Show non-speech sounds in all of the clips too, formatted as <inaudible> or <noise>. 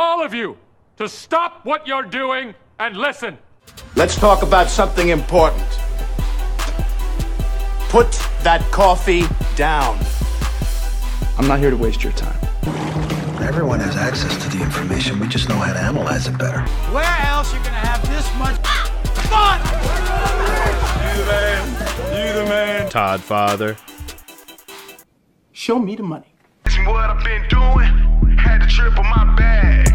all of you to stop what you're doing and listen. Let's talk about something important. Put that coffee down. I'm not here to waste your time. Everyone has access to the information. We just know how to analyze it better. Where else are you gonna have this much fun? Todd Father. Show me the money. What I've been doing, had to triple my bag.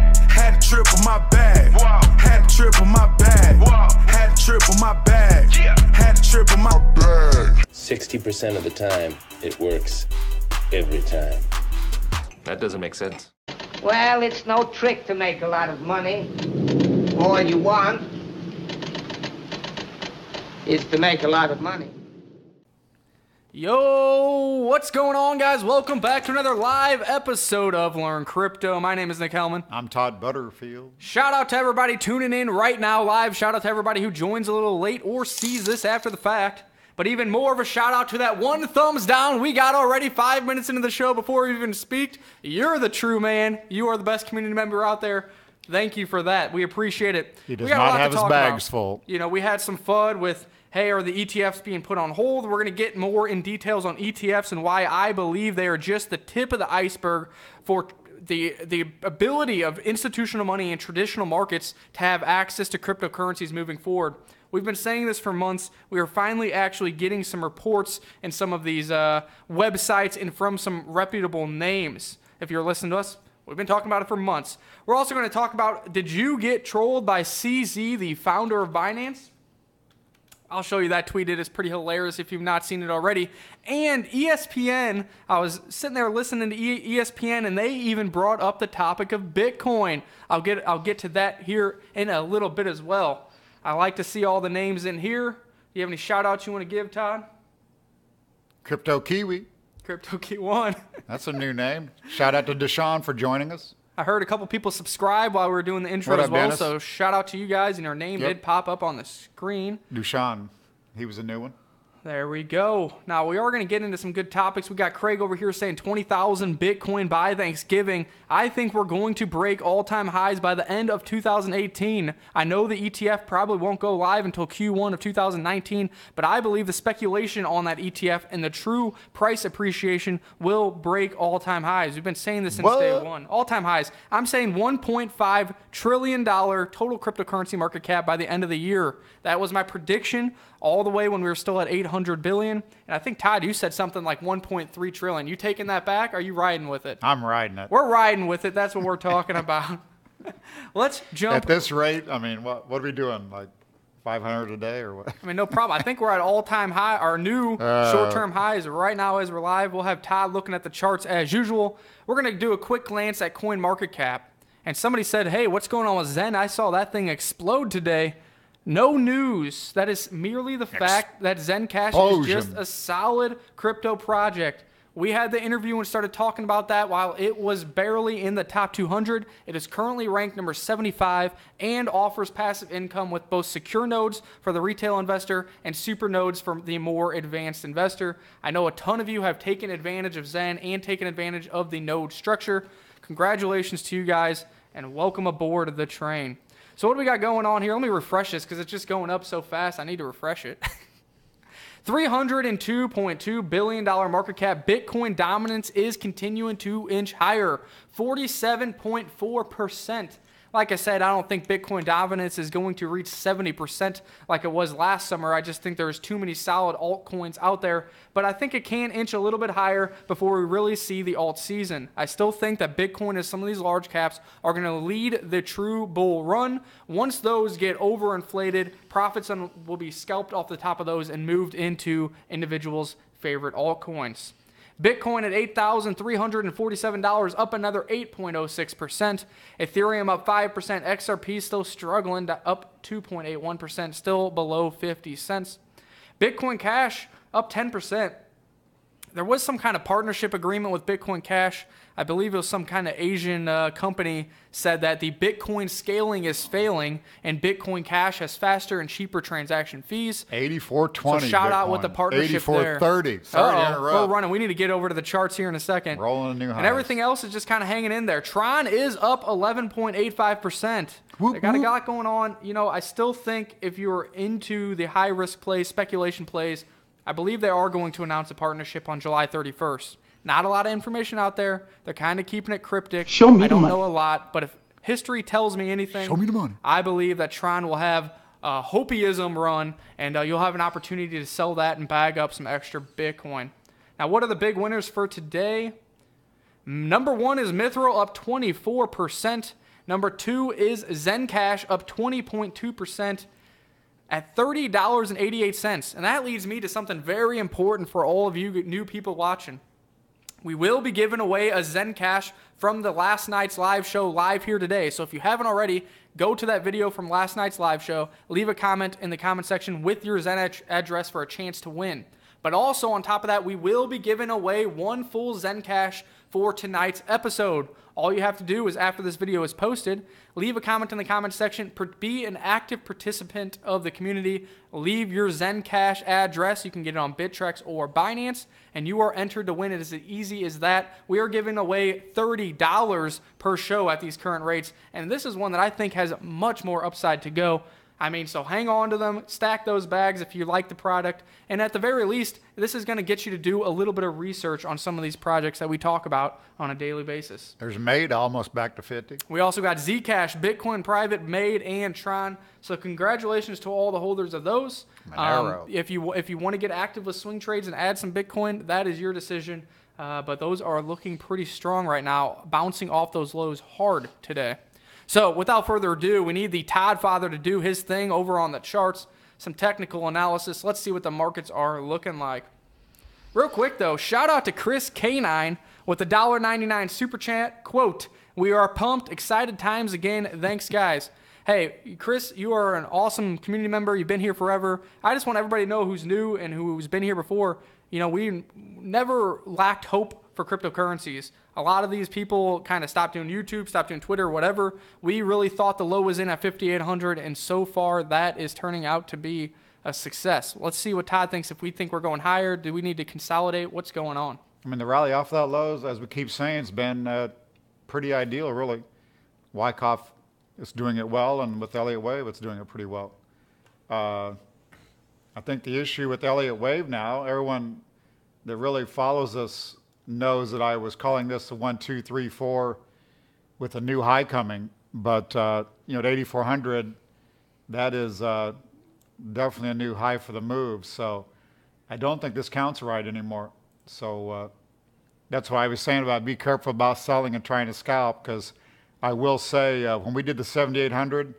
Had to triple my bag. Wow. Had to triple my bag. Wow. Had to triple my bag. Yeah. Had to triple my bag. 60% of the time, it works every time. That doesn't make sense. Well, it's no trick to make a lot of money. All you want is to make a lot of money. Yo, what's going on, guys? Welcome back to another live episode of Learn Crypto. My name is Nick Hellmann. I'm Todd Butterfield. Shout out to everybody tuning in right now live. Shout out to everybody who joins a little late or sees this after the fact. But even more of a shout out to that one thumbs down we got already five minutes into the show before we even speak. You're the true man. You are the best community member out there. Thank you for that. We appreciate it. He does We got not have his bags about. full. You know, we had some fun with, hey, are the ETFs being put on hold? We're going to get more in details on ETFs and why I believe they are just the tip of the iceberg for the the ability of institutional money and traditional markets to have access to cryptocurrencies moving forward. We've been saying this for months. We are finally actually getting some reports and some of these uh, websites and from some reputable names. If you're listening to us, we've been talking about it for months. We're also going to talk about did you get trolled by CZ, the founder of Binance? I'll show you that tweet. It is pretty hilarious if you've not seen it already. And ESPN, I was sitting there listening to ESPN, and they even brought up the topic of Bitcoin. I'll get I'll get to that here in a little bit as well. I like to see all the names in here. Do you have any shout outs you want to give, Todd? Crypto Kiwi. Crypto Key One. <laughs> That's a new name. Shout out to Deshaun for joining us. I heard a couple people subscribe while we were doing the intro What as up, well. Dennis? So shout out to you guys, and your name Yep. did pop up on the screen. Dushan. He was a new one. There we go. Now we are going to get into some good topics. We got Craig over here saying 20,000 Bitcoin by Thanksgiving. I think we're going to break all-time highs by the end of 2018. I know the ETF probably won't go live until Q1 of 2019, but I believe the speculation on that ETF and the true price appreciation will break all-time highs. We've been saying this since day one. All-time highs. I'm saying 1.5 trillion dollar total cryptocurrency market cap by the end of the year. That was my prediction all the way when we were still at 800 billion. And I think Todd, you said something like 1.3 trillion. You taking that back? Are you riding with it? I'm riding it. We're riding with it. That's what we're talking <laughs> about. <laughs> Let's jump. At this rate, I mean, what what are we doing? Like 500 a day or what? I mean, no problem. I think we're at all-time high. Our new <laughs> Uh, short-term highs right now as we're live. We'll have Todd looking at the charts as usual. We're gonna do a quick glance at Coin Market Cap. And somebody said, "Hey, what's going on with Zen? I saw that thing explode today." No news. That is merely the fact that Zencash is just a solid crypto project. We had the interview and started talking about that while it was barely in the top 200. It is currently ranked number 75 and offers passive income with both secure nodes for the retail investor and super nodes for the more advanced investor. I know a ton of you have taken advantage of Zen and taken advantage of the node structure. Congratulations to you guys and welcome aboard the train. So, what do we got going on here? Let me refresh this because it's just going up so fast. I need to refresh it. <laughs> $302.2 billion market cap. Bitcoin dominance is continuing to inch higher. 47.4%. Like I said, I don't think Bitcoin dominance is going to reach 70% like it was last summer. I just think there's too many solid altcoins out there. But I think it can inch a little bit higher before we really see the alt season. I still think that Bitcoin and some of these large caps are going to lead the true bull run. Once those get overinflated, profits will be scalped off the top of those and moved into individuals' favorite altcoins. Bitcoin at $8,347, up another 8.06%. Ethereum up 5%. XRP still struggling, to up 2.81%, still below 50 cents. Bitcoin Cash up 10%. There was some kind of partnership agreement with Bitcoin Cash. I believe it was some kind of Asian uh, company said that the Bitcoin scaling is failing and Bitcoin Cash has faster and cheaper transaction fees. 84.20. So shout out with the Bitcoin. partnership there. 84.30. Sorry to Uh-oh, interrupt. We're running. We need to get over to the charts here in a second. Rolling a new high. And everything else is just kind of hanging in there. Tron is up 11.85%. Whoop, they got a lot going on. You know, I still think if you're into the high risk plays, speculation plays, I believe they are going to announce a partnership on July 31st. Not a lot of information out there. They're kind of keeping it cryptic. Show me I the don't know a lot, but if history tells me anything, Show me the money. I believe that Tron will have a hopium run, and uh, you'll have an opportunity to sell that and bag up some extra Bitcoin. Now, what are the big winners for today? Number one is Mithril up 24%. Number two is Zencash up 20.2% at $30.88. And that leads me to something very important for all of you new people watching. We will be giving away a Zencash from the last night's live show live here today. So if you haven't already, go to that video from last night's live show, leave a comment in the comment section with your Zen ad- address for a chance to win. But also on top of that, we will be giving away one full Zencash for tonight's episode. All you have to do is after this video is posted, leave a comment in the comment section, be an active participant of the community, leave your Zencash address. You can get it on Bittrex or Binance, and you are entered to win. It is as easy as that. We are giving away $30 per show at these current rates, and this is one that I think has much more upside to go. I mean, so hang on to them, stack those bags if you like the product, and at the very least, this is going to get you to do a little bit of research on some of these projects that we talk about on a daily basis. There's MAID almost back to 50. We also got Zcash, Bitcoin Private, MAID, and Tron. So congratulations to all the holders of those. Um, if you if you want to get active with swing trades and add some Bitcoin, that is your decision. Uh, but those are looking pretty strong right now, bouncing off those lows hard today. So without further ado, we need the Todd Father to do his thing over on the charts. Some technical analysis. Let's see what the markets are looking like. Real quick though, shout out to Chris K9 with the $1.99 super chat. Quote, we are pumped, excited times again. Thanks, guys. Hey, Chris, you are an awesome community member. You've been here forever. I just want everybody to know who's new and who's been here before. You know, we never lacked hope for cryptocurrencies. A lot of these people kind of stopped doing YouTube, stopped doing Twitter, whatever. We really thought the low was in at 5,800, and so far that is turning out to be a success. Let's see what Todd thinks. If we think we're going higher, do we need to consolidate? What's going on? I mean, the rally off that lows, as we keep saying, has been uh, pretty ideal, really. Wyckoff is doing it well, and with Elliott Wave, it's doing it pretty well. Uh, I think the issue with Elliott Wave now, everyone that really follows us knows that I was calling this a one, two, three, four with a new high coming. But, uh, you know, at 8,400, that is uh, definitely a new high for the move. So I don't think this counts right anymore. So uh, that's why I was saying about be careful about selling and trying to scalp because I will say uh, when we did the 7,800,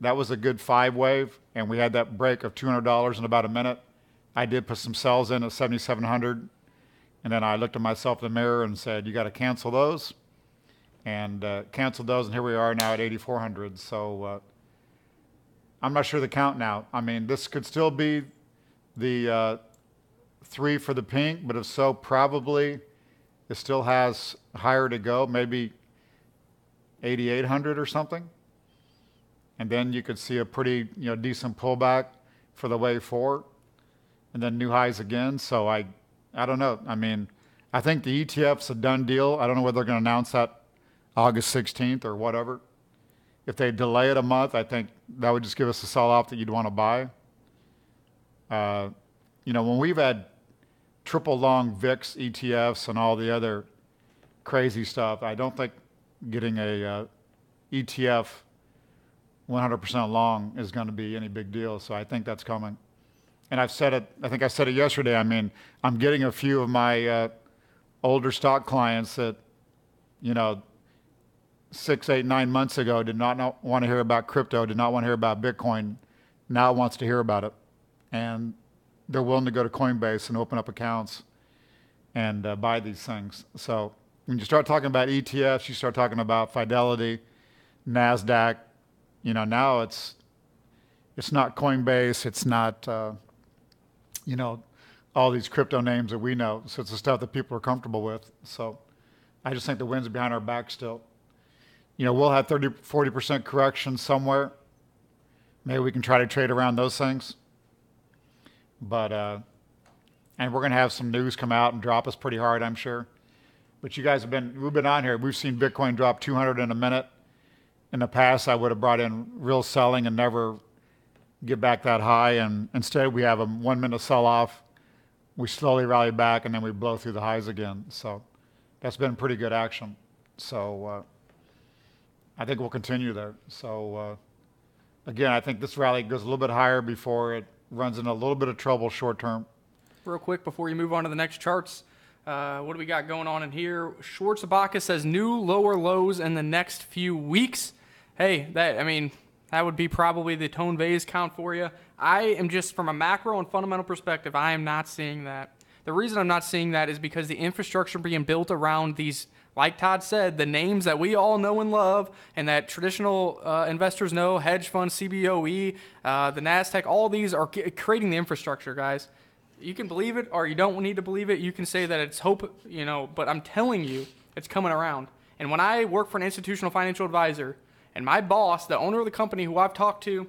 that was a good five wave, and we had that break of $200 in about a minute. I did put some sells in at 7,700, and then I looked at myself in the mirror and said, "You got to cancel those," and uh, canceled those, and here we are now at 8,400. So uh, I'm not sure the count now. I mean, this could still be the uh, three for the pink, but if so, probably it still has higher to go, maybe 8,800 or something. And then you could see a pretty, you know, decent pullback for the way four, and then new highs again. So I, I don't know. I mean, I think the ETF's a done deal. I don't know whether they're going to announce that August 16th or whatever. If they delay it a month, I think that would just give us a sell off that you'd want to buy. Uh, you know, when we've had triple long VIX ETFs and all the other crazy stuff, I don't think getting a uh, ETF 100% long is going to be any big deal. So I think that's coming. And I've said it, I think I said it yesterday. I mean, I'm getting a few of my uh, older stock clients that, you know, six, eight, nine months ago did not want to hear about crypto, did not want to hear about Bitcoin, now wants to hear about it. And they're willing to go to Coinbase and open up accounts and uh, buy these things. So when you start talking about ETFs, you start talking about Fidelity, NASDAQ, you know, now it's, it's not Coinbase, it's not, uh, you know, all these crypto names that we know. So it's the stuff that people are comfortable with. So I just think the wind's behind our back still. You know, we'll have 30, 40% correction somewhere. Maybe we can try to trade around those things. But, uh, and we're going to have some news come out and drop us pretty hard, I'm sure. But you guys have been, we've been on here. We've seen Bitcoin drop 200 in a minute. In the past, I would have brought in real selling and never get back that high. And instead, we have a one minute sell off. We slowly rally back and then we blow through the highs again. So that's been pretty good action. So uh, I think we'll continue there. So uh, again, I think this rally goes a little bit higher before it runs into a little bit of trouble short term. Real quick before you move on to the next charts, uh, what do we got going on in here? Schwarzenbach says new lower lows in the next few weeks. Hey, that I mean that would be probably the tone vase count for you. I am just from a macro and fundamental perspective, I am not seeing that. The reason I'm not seeing that is because the infrastructure being built around these, like Todd said, the names that we all know and love, and that traditional uh, investors know, hedge funds, CBOE, uh, the Nasdaq, all these are creating the infrastructure, guys you can believe it or you don't need to believe it. You can say that it's hope, you know, but I'm telling you, it's coming around. And when I work for an institutional financial advisor, and my boss, the owner of the company who I've talked to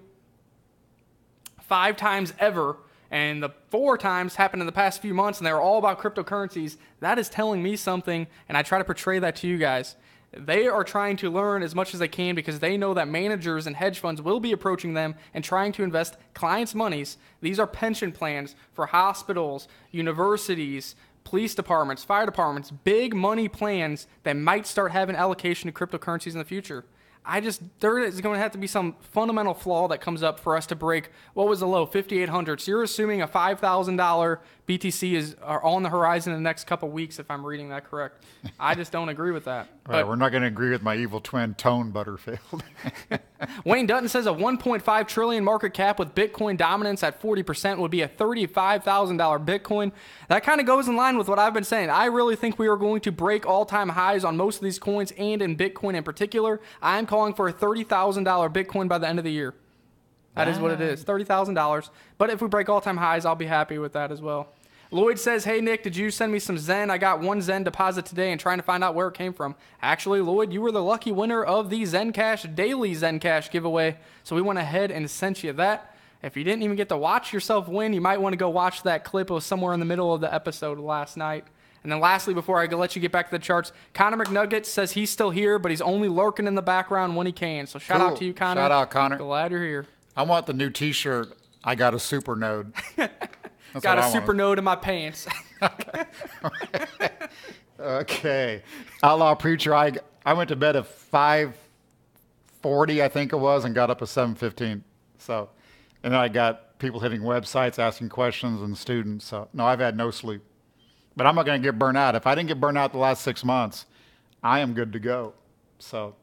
five times ever, and the four times happened in the past few months, and they were all about cryptocurrencies, that is telling me something, and I try to portray that to you guys. They are trying to learn as much as they can because they know that managers and hedge funds will be approaching them and trying to invest clients' monies. These are pension plans for hospitals, universities, police departments, fire departments, big money plans that might start having allocation to cryptocurrencies in the future. I just there is going to have to be some fundamental flaw that comes up for us to break what was the low 5800. So you're assuming a $5,000 BTC is are on the horizon in the next couple weeks if I'm reading that correct. I just don't agree with that. <laughs> Right, but, we're not going to agree with my evil twin Tone Butterfield. <laughs> <laughs> Wayne Dutton says a 1.5 trillion market cap with Bitcoin dominance at 40% would be a $35,000 Bitcoin. That kind of goes in line with what I've been saying. I really think we are going to break all-time highs on most of these coins and in Bitcoin in particular. I'm calling for a $30,000 Bitcoin by the end of the year. That is what it ah. is, $30,000. But if we break all-time highs, I'll be happy with that as well. Lloyd says, Hey, Nick, did you send me some Zen? I got one Zen deposit today and trying to find out where it came from. Actually, Lloyd, you were the lucky winner of the Zen Cash daily Zen Cash giveaway. So we went ahead and sent you that. If you didn't even get to watch yourself win, you might want to go watch that clip. It was somewhere in the middle of the episode last night. And then lastly, before I let you get back to the charts, Connor McNugget says he's still here, but he's only lurking in the background when he can. So shout cool. out to you, Connor. Shout out, Connor. Glad you're here. I want the new T-shirt. I got a super node. <laughs> got a super node in my pants. <laughs> okay. Outlaw Preacher, I, I went to bed at 5.40, I think it was, and got up at 7.15. So, and then I got people hitting websites, asking questions, and students. So, no, I've had no sleep. But I'm not going to get burnt out. If I didn't get burnt out the last six months, I am good to go. So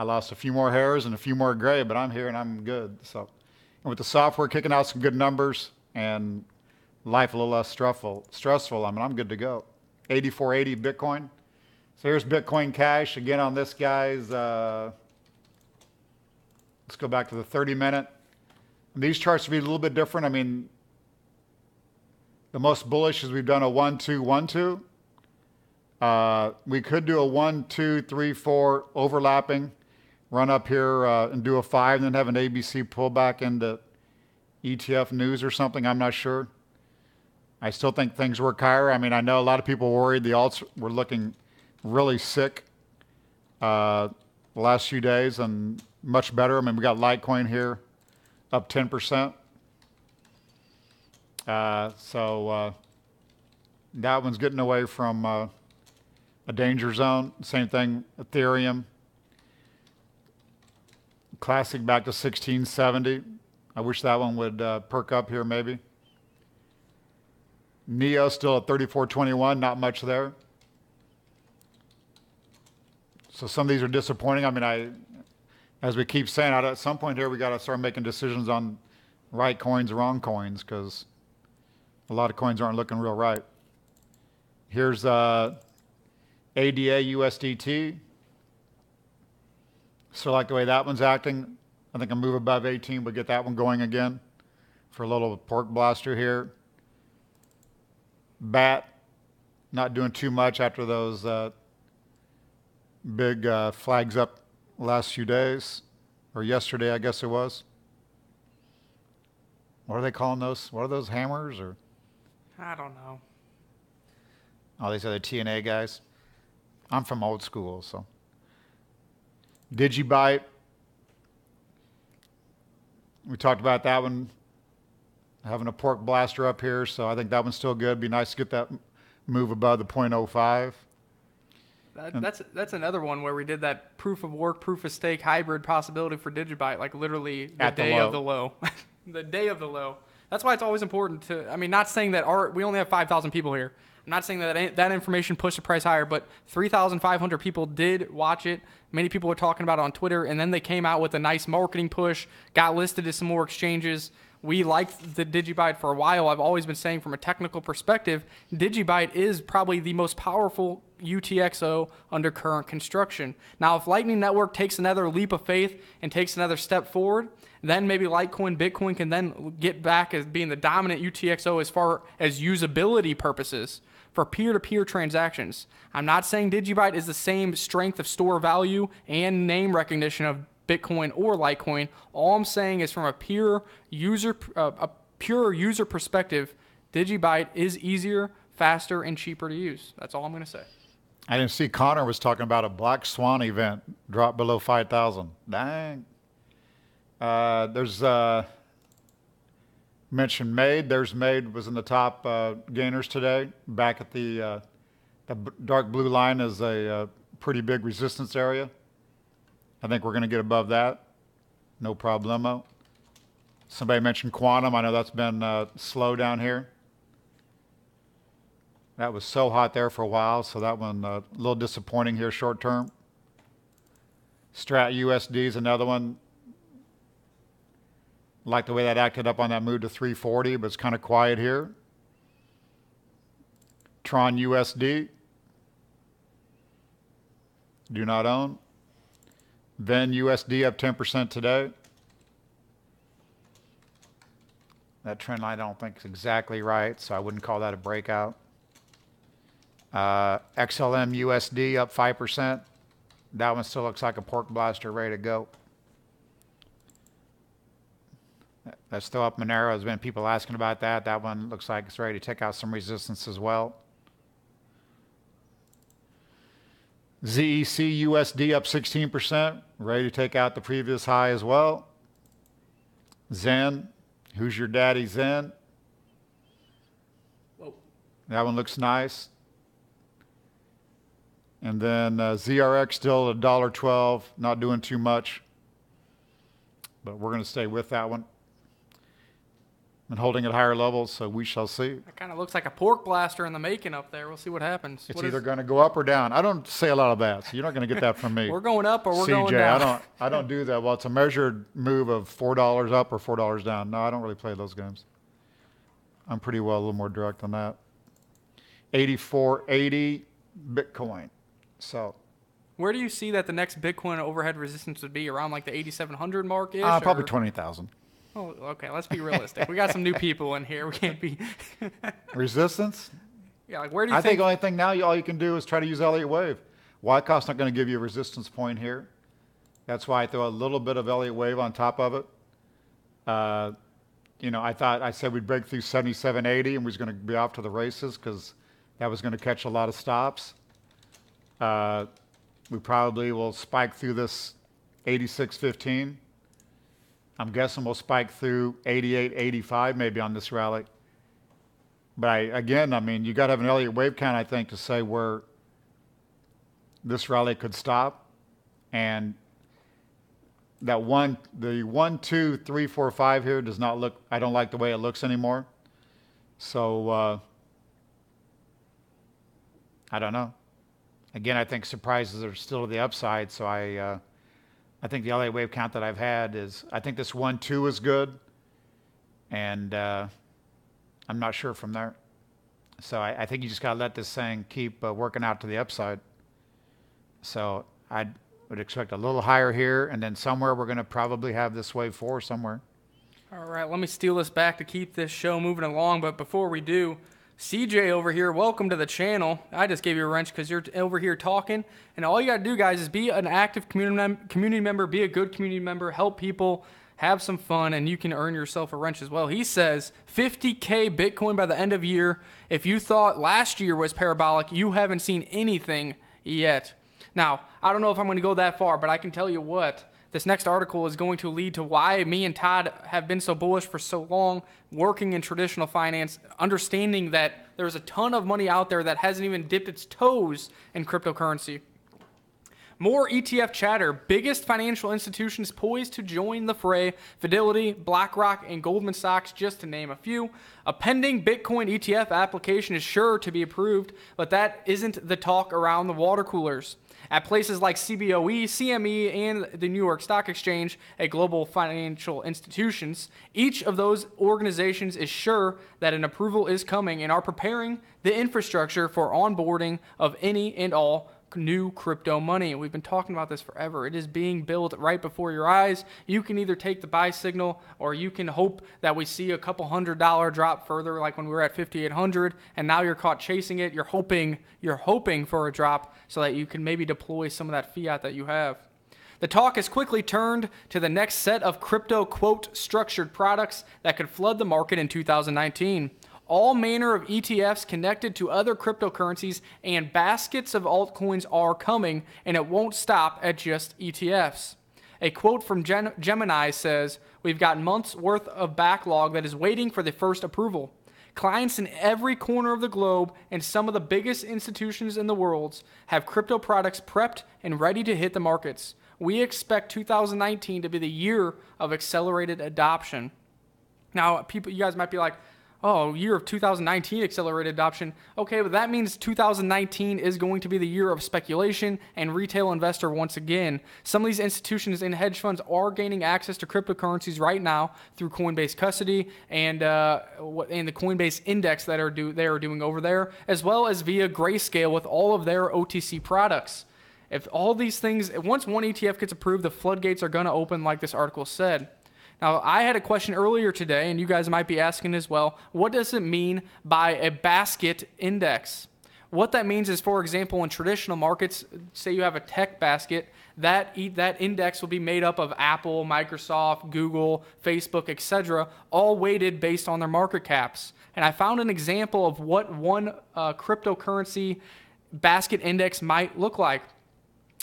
I lost a few more hairs and a few more gray, but I'm here and I'm good. So, and with the software kicking out some good numbers and life a little less stressful, stressful. I mean, I'm good to go. 8480 Bitcoin. So here's Bitcoin Cash again on this guy's. Uh, let's go back to the 30 minute. these charts will be a little bit different. I mean, the most bullish is we've done a one two one two. Uh, we could do a one two three four overlapping, run up here uh, and do a five, and then have an ABC pullback into ETF news or something. I'm not sure. I still think things work higher. I mean, I know a lot of people worried the alts were looking really sick uh, the last few days and much better. I mean, we got Litecoin here up 10%. Uh, so uh, that one's getting away from uh, a danger zone. Same thing, Ethereum. Classic back to 1670. I wish that one would uh, perk up here maybe. Neo still at 34.21, not much there. So some of these are disappointing. I mean, I, as we keep saying, at some point here we got to start making decisions on right coins, wrong coins, because a lot of coins aren't looking real right. Here's uh, ADA USDT. So like the way that one's acting. I think a move above 18 would get that one going again for a little pork blaster here. bat, not doing too much after those uh, big uh, flags up last few days, or yesterday, I guess it was. What are they calling those? What are those hammers or? I don't know. All these other TNA guys. I'm from old school, so. Digibyte. We talked about that one having a pork blaster up here, so I think that one's still good. Be nice to get that move above the .05. That, that's that's another one where we did that proof of work, proof of stake hybrid possibility for Digibyte, like literally the At the day low. of the low, <laughs> the day of the low. That's why it's always important to. I mean, not saying that our we only have five thousand people here. I'm not saying that that information pushed the price higher, but 3,500 people did watch it. Many people were talking about it on Twitter, and then they came out with a nice marketing push, got listed to some more exchanges. We liked the Digibyte for a while. I've always been saying from a technical perspective, Digibyte is probably the most powerful UTXO under current construction. Now, if Lightning Network takes another leap of faith and takes another step forward, then maybe Litecoin, Bitcoin can then get back as being the dominant UTXO as far as usability purposes for peer-to-peer transactions. I'm not saying Digibyte is the same strength of store value and name recognition of Bitcoin or Litecoin. All I'm saying is from a pure user uh, a pure user perspective, Digibyte is easier, faster, and cheaper to use. That's all I'm going to say. I didn't see Connor was talking about a Black Swan event drop below 5,000. Dang. Uh, there's uh, mentioned MAID. There's MAID was in the top uh, gainers today. Back at the uh, the dark blue line is a uh, pretty big resistance area. I think we're going to get above that. No problemo. Somebody mentioned Qtum. I know that's been uh, slow down here. That was so hot there for a while, so that one uh, a little disappointing here short term. Strat USD is another one. Like the way that acted up on that move to 340, but it's kind of quiet here. Tron USD. Do not own. Ven USD up 10% today. That trend line I don't think is exactly right, so I wouldn't call that a breakout. Uh, XLM USD up 5%. That one still looks like a pork blaster ready to go. That's still up Monero. There's been people asking about that. That one looks like it's ready to take out some resistance as well. ZEC USD up 16%, ready to take out the previous high as well. Zen, who's your daddy Zen? Whoa. That one looks nice. And then uh, ZRX still at $1.12, not doing too much. But we're going to stay with that one and holding at higher levels, so we shall see. That kind of looks like a pork blaster in the making up there. We'll see what happens. It's what either is... going to go up or down. I don't say a lot of that, so you're not going to get that from me. <laughs> we're going up or we're CJ, going down. I don't, I don't do that. Well, it's a measured move of $4 up or $4 down. No, I don't really play those games. I'm pretty well a little more direct than that. 8480 Bitcoin. So where do you see that the next Bitcoin overhead resistance would be around like the 8700 mark? Uh, probably 20,000. Well, okay, let's be realistic. we got some new people in here. We can't be <laughs> resistance. Yeah, like where do you I think, think only thing now you, all you can do is try to use Elliott wave. Wyckoff's not going to give you a resistance point here. That's why I throw a little bit of Elliott wave on top of it. Uh, you know, I thought I said we'd break through 7780 and we was going to be off to the races because that was going to catch a lot of stops. Uh, we probably will spike through this 8615 I'm guessing we'll spike through 88, 85 maybe on this rally. But I, again, I mean, you got to have an Elliott wave count, I think, to say where this rally could stop. And that one, the one, two, three, four, five here does not look, I don't like the way it looks anymore. So, uh, I don't know. Again, I think surprises are still to the upside. So I, uh, I think the Elliott wave count that I've had is, I think this one, two is good. And, uh, I'm not sure from there. So I, I think you just got to let this thing keep uh, working out to the upside. So I would expect a little higher here, and then somewhere we're going to probably have this wave four somewhere. All right, let me steal this back to keep this show moving along. But before we do, CJ over here, welcome to the channel. I just gave you a wrench because you're over here talking. And all you got to do, guys, is be an active community, mem- community member, be a good community member, help people, have some fun, and you can earn yourself a wrench as well. He says 50K Bitcoin by the end of year. If you thought last year was parabolic, you haven't seen anything yet. Now, I don't know if I'm going to go that far, but I can tell you what this next article is going to lead to why me and Todd have been so bullish for so long, working in traditional finance, understanding that there's a ton of money out there that hasn't even dipped its toes in cryptocurrency. More ETF chatter. Biggest financial institutions poised to join the fray Fidelity, BlackRock, and Goldman Sachs, just to name a few. A pending Bitcoin ETF application is sure to be approved, but that isn't the talk around the water coolers. At places like CBOE, CME, and the New York Stock Exchange, a global financial institutions, each of those organizations is sure that an approval is coming and are preparing the infrastructure for onboarding of any and all new crypto money. We've been talking about this forever. It is being built right before your eyes. You can either take the buy signal or you can hope that we see a couple hundred dollar drop further like when we were at 5800 and now you're caught chasing it. You're hoping you're hoping for a drop so that you can maybe deploy some of that fiat that you have. The talk has quickly turned to the next set of crypto quote structured products that could flood the market in 2019 all manner of ETFs connected to other cryptocurrencies and baskets of altcoins are coming, and it won't stop at just ETFs. A quote from Gen- Gemini says, We've got months worth of backlog that is waiting for the first approval. Clients in every corner of the globe and some of the biggest institutions in the world have crypto products prepped and ready to hit the markets. We expect 2019 to be the year of accelerated adoption. Now, people, you guys might be like, oh, year of 2019 accelerated adoption. Okay, but that means 2019 is going to be the year of speculation and retail investor once again. Some of these institutions and hedge funds are gaining access to cryptocurrencies right now through Coinbase custody and uh, and the Coinbase index that are do they are doing over there, as well as via Grayscale with all of their OTC products. If all these things, once one ETF gets approved, the floodgates are going to open, like this article said. Now, I had a question earlier today, and you guys might be asking as well what does it mean by a basket index? What that means is, for example, in traditional markets, say you have a tech basket, that that index will be made up of Apple, Microsoft, Google, Facebook, etc., all weighted based on their market caps. And I found an example of what one uh, cryptocurrency basket index might look like.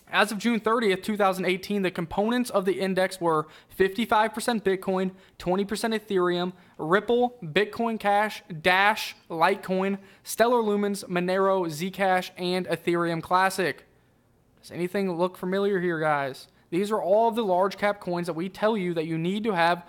As of June 30th, 2018, the components of the index were 55% Bitcoin, 20% Ethereum, Ripple, Bitcoin Cash, Dash, Litecoin, Stellar Lumens, Monero, Zcash, and Ethereum Classic. Does anything look familiar here, guys? These are all of the large cap coins that we tell you that you need to have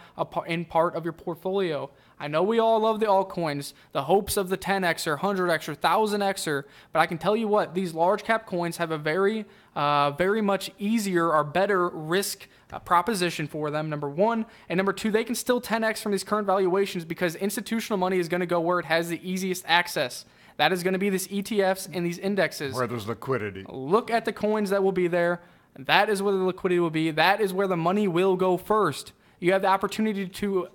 in part of your portfolio. I know we all love the altcoins, the hopes of the 10xer, 100xer, 1000xer, but I can tell you what, these large cap coins have a very, uh, very much easier or better risk uh, proposition for them, number one. And number two, they can still 10x from these current valuations because institutional money is going to go where it has the easiest access. That is going to be these ETFs and these indexes. Where there's liquidity. Look at the coins that will be there. That is where the liquidity will be. That is where the money will go first. You have the opportunity to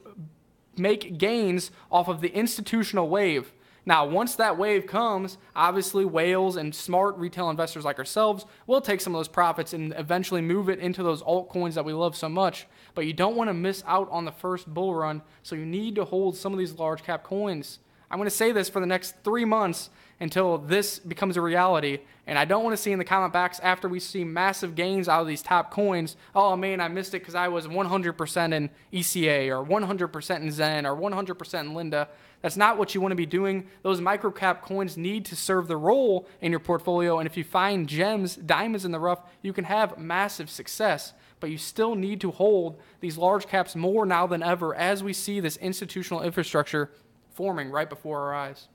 make gains off of the institutional wave. Now, once that wave comes, obviously whales and smart retail investors like ourselves will take some of those profits and eventually move it into those altcoins that we love so much. But you don't want to miss out on the first bull run, so you need to hold some of these large cap coins. I'm going to say this for the next three months until this becomes a reality. And I don't want to see in the comment box after we see massive gains out of these top coins, oh man, I missed it because I was 100% in ECA or 100% in Zen or 100% in Linda. That's not what you want to be doing. Those microcap coins need to serve the role in your portfolio. And if you find gems, diamonds in the rough, you can have massive success. But you still need to hold these large caps more now than ever as we see this institutional infrastructure forming right before our eyes.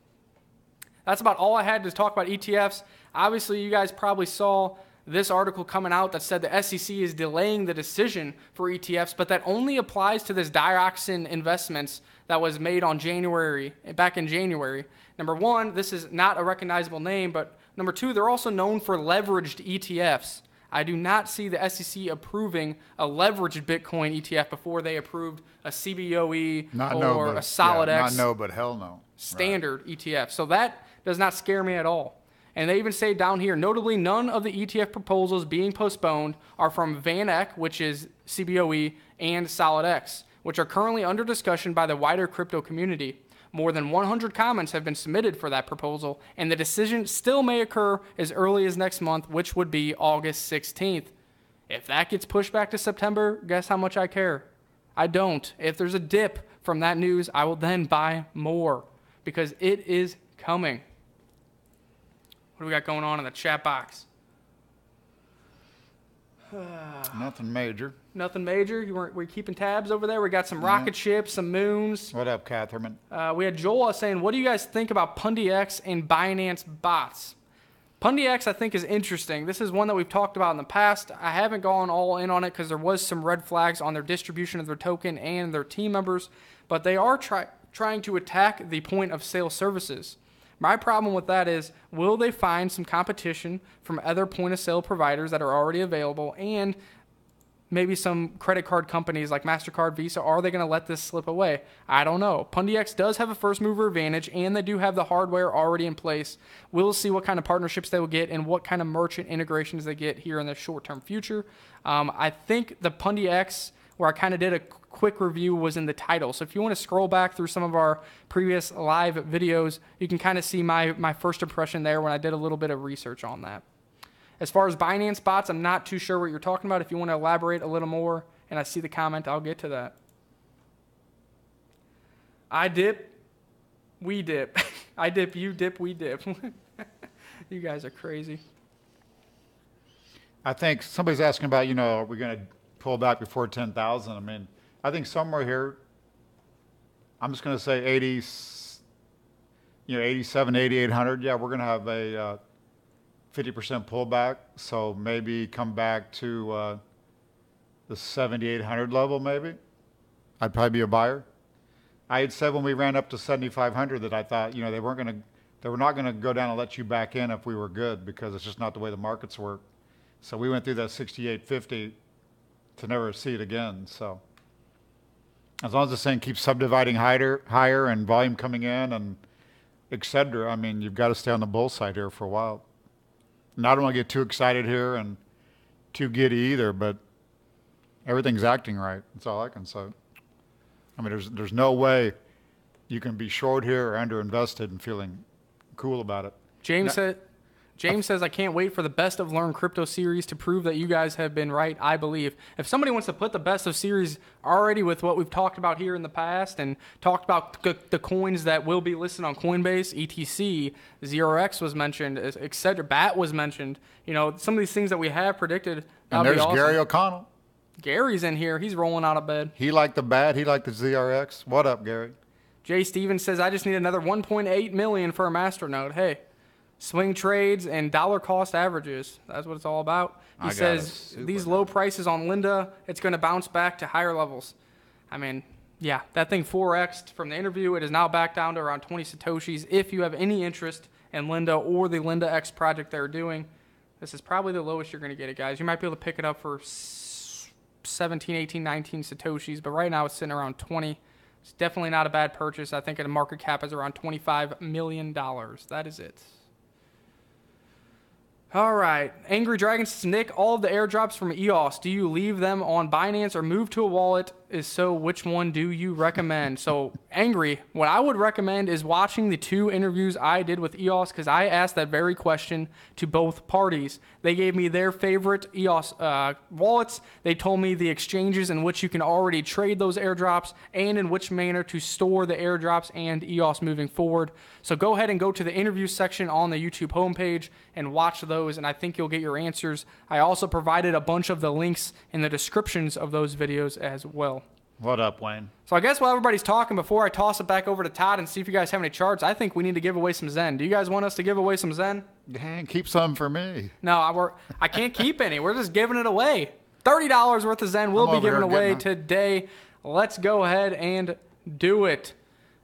That's about all I had to talk about ETFs. Obviously, you guys probably saw this article coming out that said the SEC is delaying the decision for ETFs, but that only applies to this Direxion Investments that was made on January, back in January. Number one, this is not a recognizable name, but number two, they're also known for leveraged ETFs. I do not see the SEC approving a leveraged Bitcoin ETF before they approved a CBOE not or no, but, a Solid yeah, X. Not no, but hell no. standard ETF. So that does not scare me at all. And they even say down here, notably, none of the ETF proposals being postponed are from VanEck, which is CBOE, and SolidX, which are currently under discussion by the wider crypto community. More than 100 comments have been submitted for that proposal, and the decision still may occur as early as next month, which would be August 16th. If that gets pushed back to September, guess how much I care? I don't. If there's a dip from that news, I will then buy more because it is coming. What do we got going on in the chat box? <sighs> Nothing major. Nothing major. You weren't, were keeping tabs over there? We got some rocket ships, some moons. What up, Catherine? Uh, we had Joel saying, "What do you guys think about Pundi X and Binance bots?" Pundi X, I think, is interesting. This is one that we've talked about in the past. I haven't gone all in on it because there was some red flags on their distribution of their token and their team members, but they are try- trying to attack the point of sale services. My problem with that is will they find some competition from other point of sale providers that are already available and maybe some credit card companies like MasterCard, Visa, are they going to let this slip away? I don't know. Pundi X does have a first mover advantage and they do have the hardware already in place. We'll see what kind of partnerships they will get and what kind of merchant integrations they get here in the short term future. Um, I think the Pundi X, where I kind of did a quick review, was in the title. So if you want to scroll back through some of our previous live videos, you can kind of see my, my first impression there when I did a little bit of research on that. As far as Binance bots, I'm not too sure what you're talking about. If you want to elaborate a little more and I see the comment, I'll get to that. I dip, we dip. <laughs> I dip, you dip, we dip. <laughs> you guys are crazy. I think somebody's asking about, you know, are we going to pull back before 10,000? I mean, I think somewhere here, I'm just going to say 80, you know, 87, 8800. Yeah, we're going to have a uh, 50% pullback. So maybe come back to uh, the 7,800 level, maybe. I'd probably be a buyer. I had said when we ran up to 7,500 that I thought, you know, they weren't going to, they were not going to go down and let you back in if we were good because it's just not the way the markets work. So we went through that 6850 to never see it again. So as long as this thing keeps subdividing higher, higher and volume coming in and et cetera, I mean, you've got to stay on the bull side here for a while. And I don't want to get too excited here and too giddy either, but everything's acting right. That's all I can say. I mean, there's, there's no way you can be short here or underinvested and feeling cool about it. James said, James says, I can't wait for the best of Learn Crypto series to prove that you guys have been right. I believe. If somebody wants to put the best of series already with what we've talked about here in the past and talked about c- the coins that will be listed on Coinbase, ETC, ZeroX was mentioned, etc. BAT was mentioned. You know, some of these things that we have predicted. And there's awesome. Gary O'Connell. Gary's in here. He's rolling out of bed. He liked the bat. He liked the ZRX. What up, Gary? Jay Stevens says, I just need another 1.8 million for a masternode. Hey, swing trades and dollar cost averages. That's what it's all about. He I says these low prices on Linda, it's going to bounce back to higher levels. I mean, yeah, that thing 4x from the interview. It is now back down to around 20 satoshis. If you have any interest in Linda or the Linda X project they're doing, this is probably the lowest you're going to get it, guys. You might be able to pick it up for 17, 18, 19 satoshis, but right now it's sitting around 20. It's definitely not a bad purchase. I think a market cap is around $25 million. That is it. All right. Angry Dragon says, Nick, all of the airdrops from EOS, do you leave them on Binance or move to a wallet? Is so, which one do you recommend? so, Angry, what I would recommend is watching the two interviews I did with EOS because I asked that very question to both parties. They gave me their favorite EOS uh, wallets. They told me the exchanges in which you can already trade those airdrops and in which manner to store the airdrops and EOS moving forward. So, go ahead and go to the interview section on the YouTube homepage and watch those, and I think you'll get your answers. I also provided a bunch of the links in the descriptions of those videos as well. What up, Wayne? So I guess while everybody's talking, before I toss it back over to Todd and see if you guys have any charts, I think we need to give away some Zen. Do you guys want us to give away some Zen? Dang, keep some for me. No, I, we're, I can't keep any. We're just giving it away. Thirty dollars worth of Zen will I'm be given away today. Let's go ahead and do it.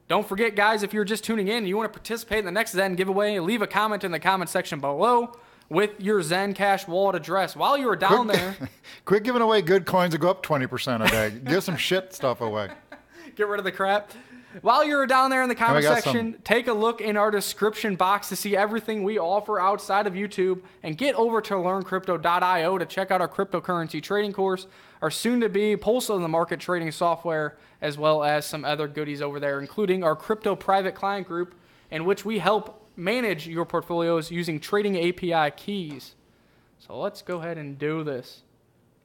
Don't forget, guys, if you're just tuning in and you want to participate in the next Zen giveaway, leave a comment in the comment section below with your Zen Cash wallet address. While you are down there, <laughs> Quit giving away good coins that go up 20% a day. Give some shit stuff away. <laughs> get rid of the crap. While you're down there in the comment section, some- take a look in our description box to see everything we offer outside of YouTube and get over to learncrypto.io to check out our cryptocurrency trading course, our soon to be Pulse of the Market trading software, as well as some other goodies over there, including our crypto private client group, in which we help manage your portfolios using trading API keys. So let's go ahead and do this.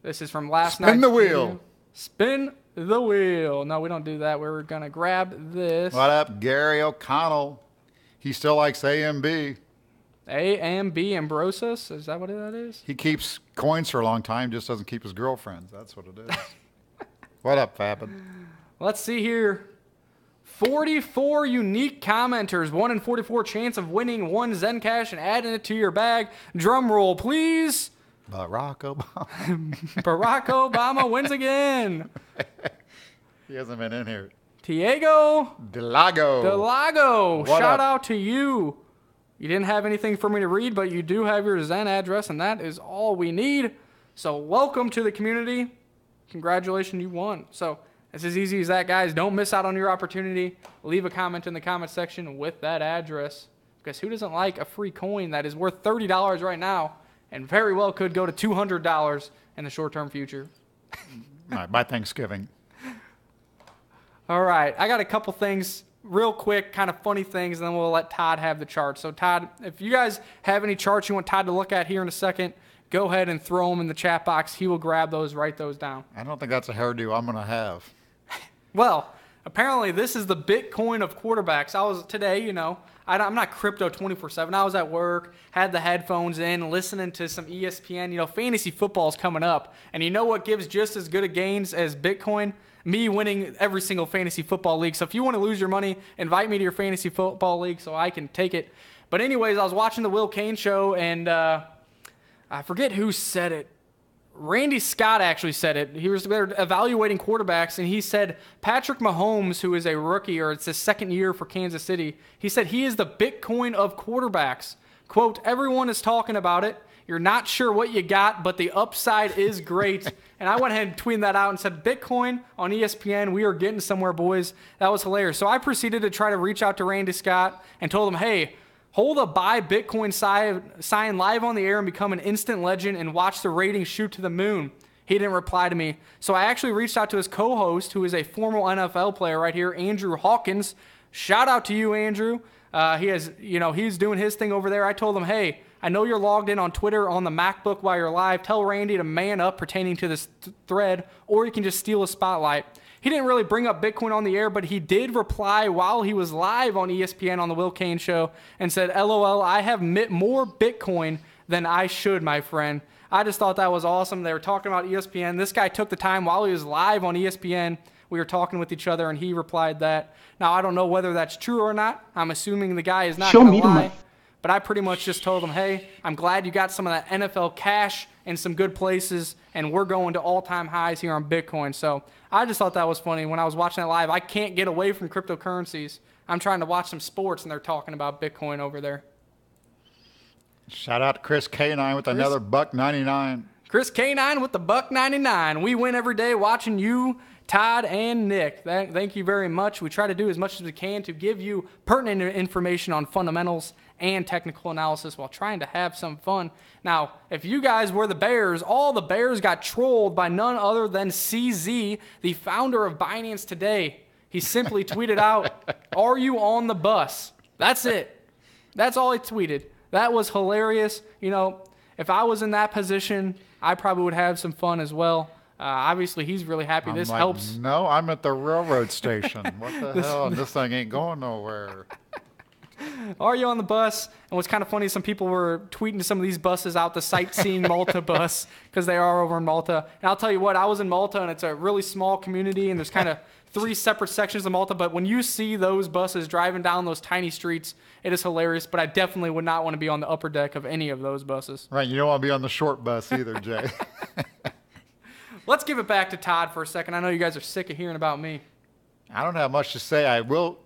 This is from last night. Spin the wheel. Spin the wheel. No, we don't do that. We're going to grab this. What up, Gary O'Connell? He still likes AMB. AMB B. A and B Ambrosus? Is that what that is? He keeps coins for a long time, just doesn't keep his girlfriends. That's what it is. <laughs> what up, Fabin? Let's see here. 44 unique commenters, 1 in 44 chance of winning one Zencash and adding it to your bag. Drum roll, please. Barack Obama. <laughs> Barack Obama wins again. <laughs> he hasn't been in here. Diego Delago. Delago, What shout up? out to you. You didn't have anything for me to read, but you do have your Zen address, and that is all we need. So, welcome to the community. Congratulations, you won. So, it's as easy as that, guys. Don't miss out on your opportunity. Leave a comment in the comment section with that address. Because who doesn't like a free coin that is worth $30 right now and very well could go to $200 in the short term future? All right, by Thanksgiving. <laughs> All right, I got a couple things real quick, kind of funny things, and then we'll let Todd have the chart. So, Todd, if you guys have any charts you want Todd to look at here in a second, go ahead and throw them in the chat box. He will grab those, write those down. I don't think that's a hairdo I'm going to have. Well, apparently this is the Bitcoin of quarterbacks. I was today, you know, I, am not crypto 24 7. I was at work, had the headphones in, listening to some ESPN. You know, fantasy football's coming up. And you know what gives just as good a gains as Bitcoin? Me winning every single fantasy football league. So if you want to lose your money, invite me to your fantasy football league so I can take it. But, anyways, I was watching the Will Cain show and uh, I forget who said it. Randy Scott actually said it. He was there evaluating quarterbacks, and he said Patrick Mahomes, who is a rookie or it's his second year for Kansas City, he said he is the Bitcoin of quarterbacks. Quote, everyone is talking about it. You're not sure what you got, but the upside is great. <laughs> and I went ahead and tweeted that out and said, Bitcoin on ESPN, we are getting somewhere, boys. That was hilarious. So I proceeded to try to reach out to Randy Scott and told him, hey, hold a buy Bitcoin sign live on the air and become an instant legend and watch the ratings shoot to the moon. He didn't reply to me. So I actually reached out to his co host, who is a former NFL player right here, Andrew Hawkins. Shout out to you, Andrew. Uh, he has, you know, he's doing his thing over there. I told him, hey, I know you're logged in on Twitter on the MacBook while you're live. Tell Randy to man up pertaining to this th- thread, or you can just steal a spotlight. He didn't really bring up Bitcoin on the air, but he did reply while he was live on ESPN on the Will Cain show and said, LOL, I have mit more Bitcoin than I should, my friend. I just thought that was awesome. They were talking about ESPN. This guy took the time while he was live on ESPN. We were talking with each other, and he replied that. Now, I don't know whether that's true or not. I'm assuming the guy is not Show me to the lie. money. But I pretty much just told them, hey, I'm glad you got some of that NFL cash in some good places, and we're going to all time highs here on Bitcoin. So I just thought that was funny. When I was watching that live, I can't get away from cryptocurrencies. I'm trying to watch some sports, and they're talking about Bitcoin over there. Shout out to Chris K9 with another buck 99. Chris K9 with the buck 99. We win every day watching you, Todd, and Nick. Thank, thank you very much. We try to do as much as we can to give you pertinent information on fundamentals and technical analysis while trying to have some fun. Now, if you guys were the Bears, all the Bears got trolled by none other than CZ, the founder of Binance Today. He simply tweeted out, <laughs> Are you on the bus? That's it. That's all he tweeted. That was hilarious. You know, if I was in that position, I probably would have some fun as well. Uh, obviously, he's really happy. I'm this like, helps. No, I'm at the railroad station. What the <laughs> hell? And this thing ain't going nowhere. <laughs> <laughs> Are you on the bus? And what's kind of funny, some people were tweeting to some of these buses out the sightseeing <laughs> Malta bus because they are over in Malta. And I'll tell you what, I was in Malta and it's a really small community and there's kind of <laughs> three separate sections of Malta. But when you see those buses driving down those tiny streets, it is hilarious. But I definitely would not want to be on the upper deck of any of those buses. Right, you don't want to be on the short bus either, Jay. Let's give it back to Todd for a second. I know you guys are sick of hearing about me. I don't have much to say. I will.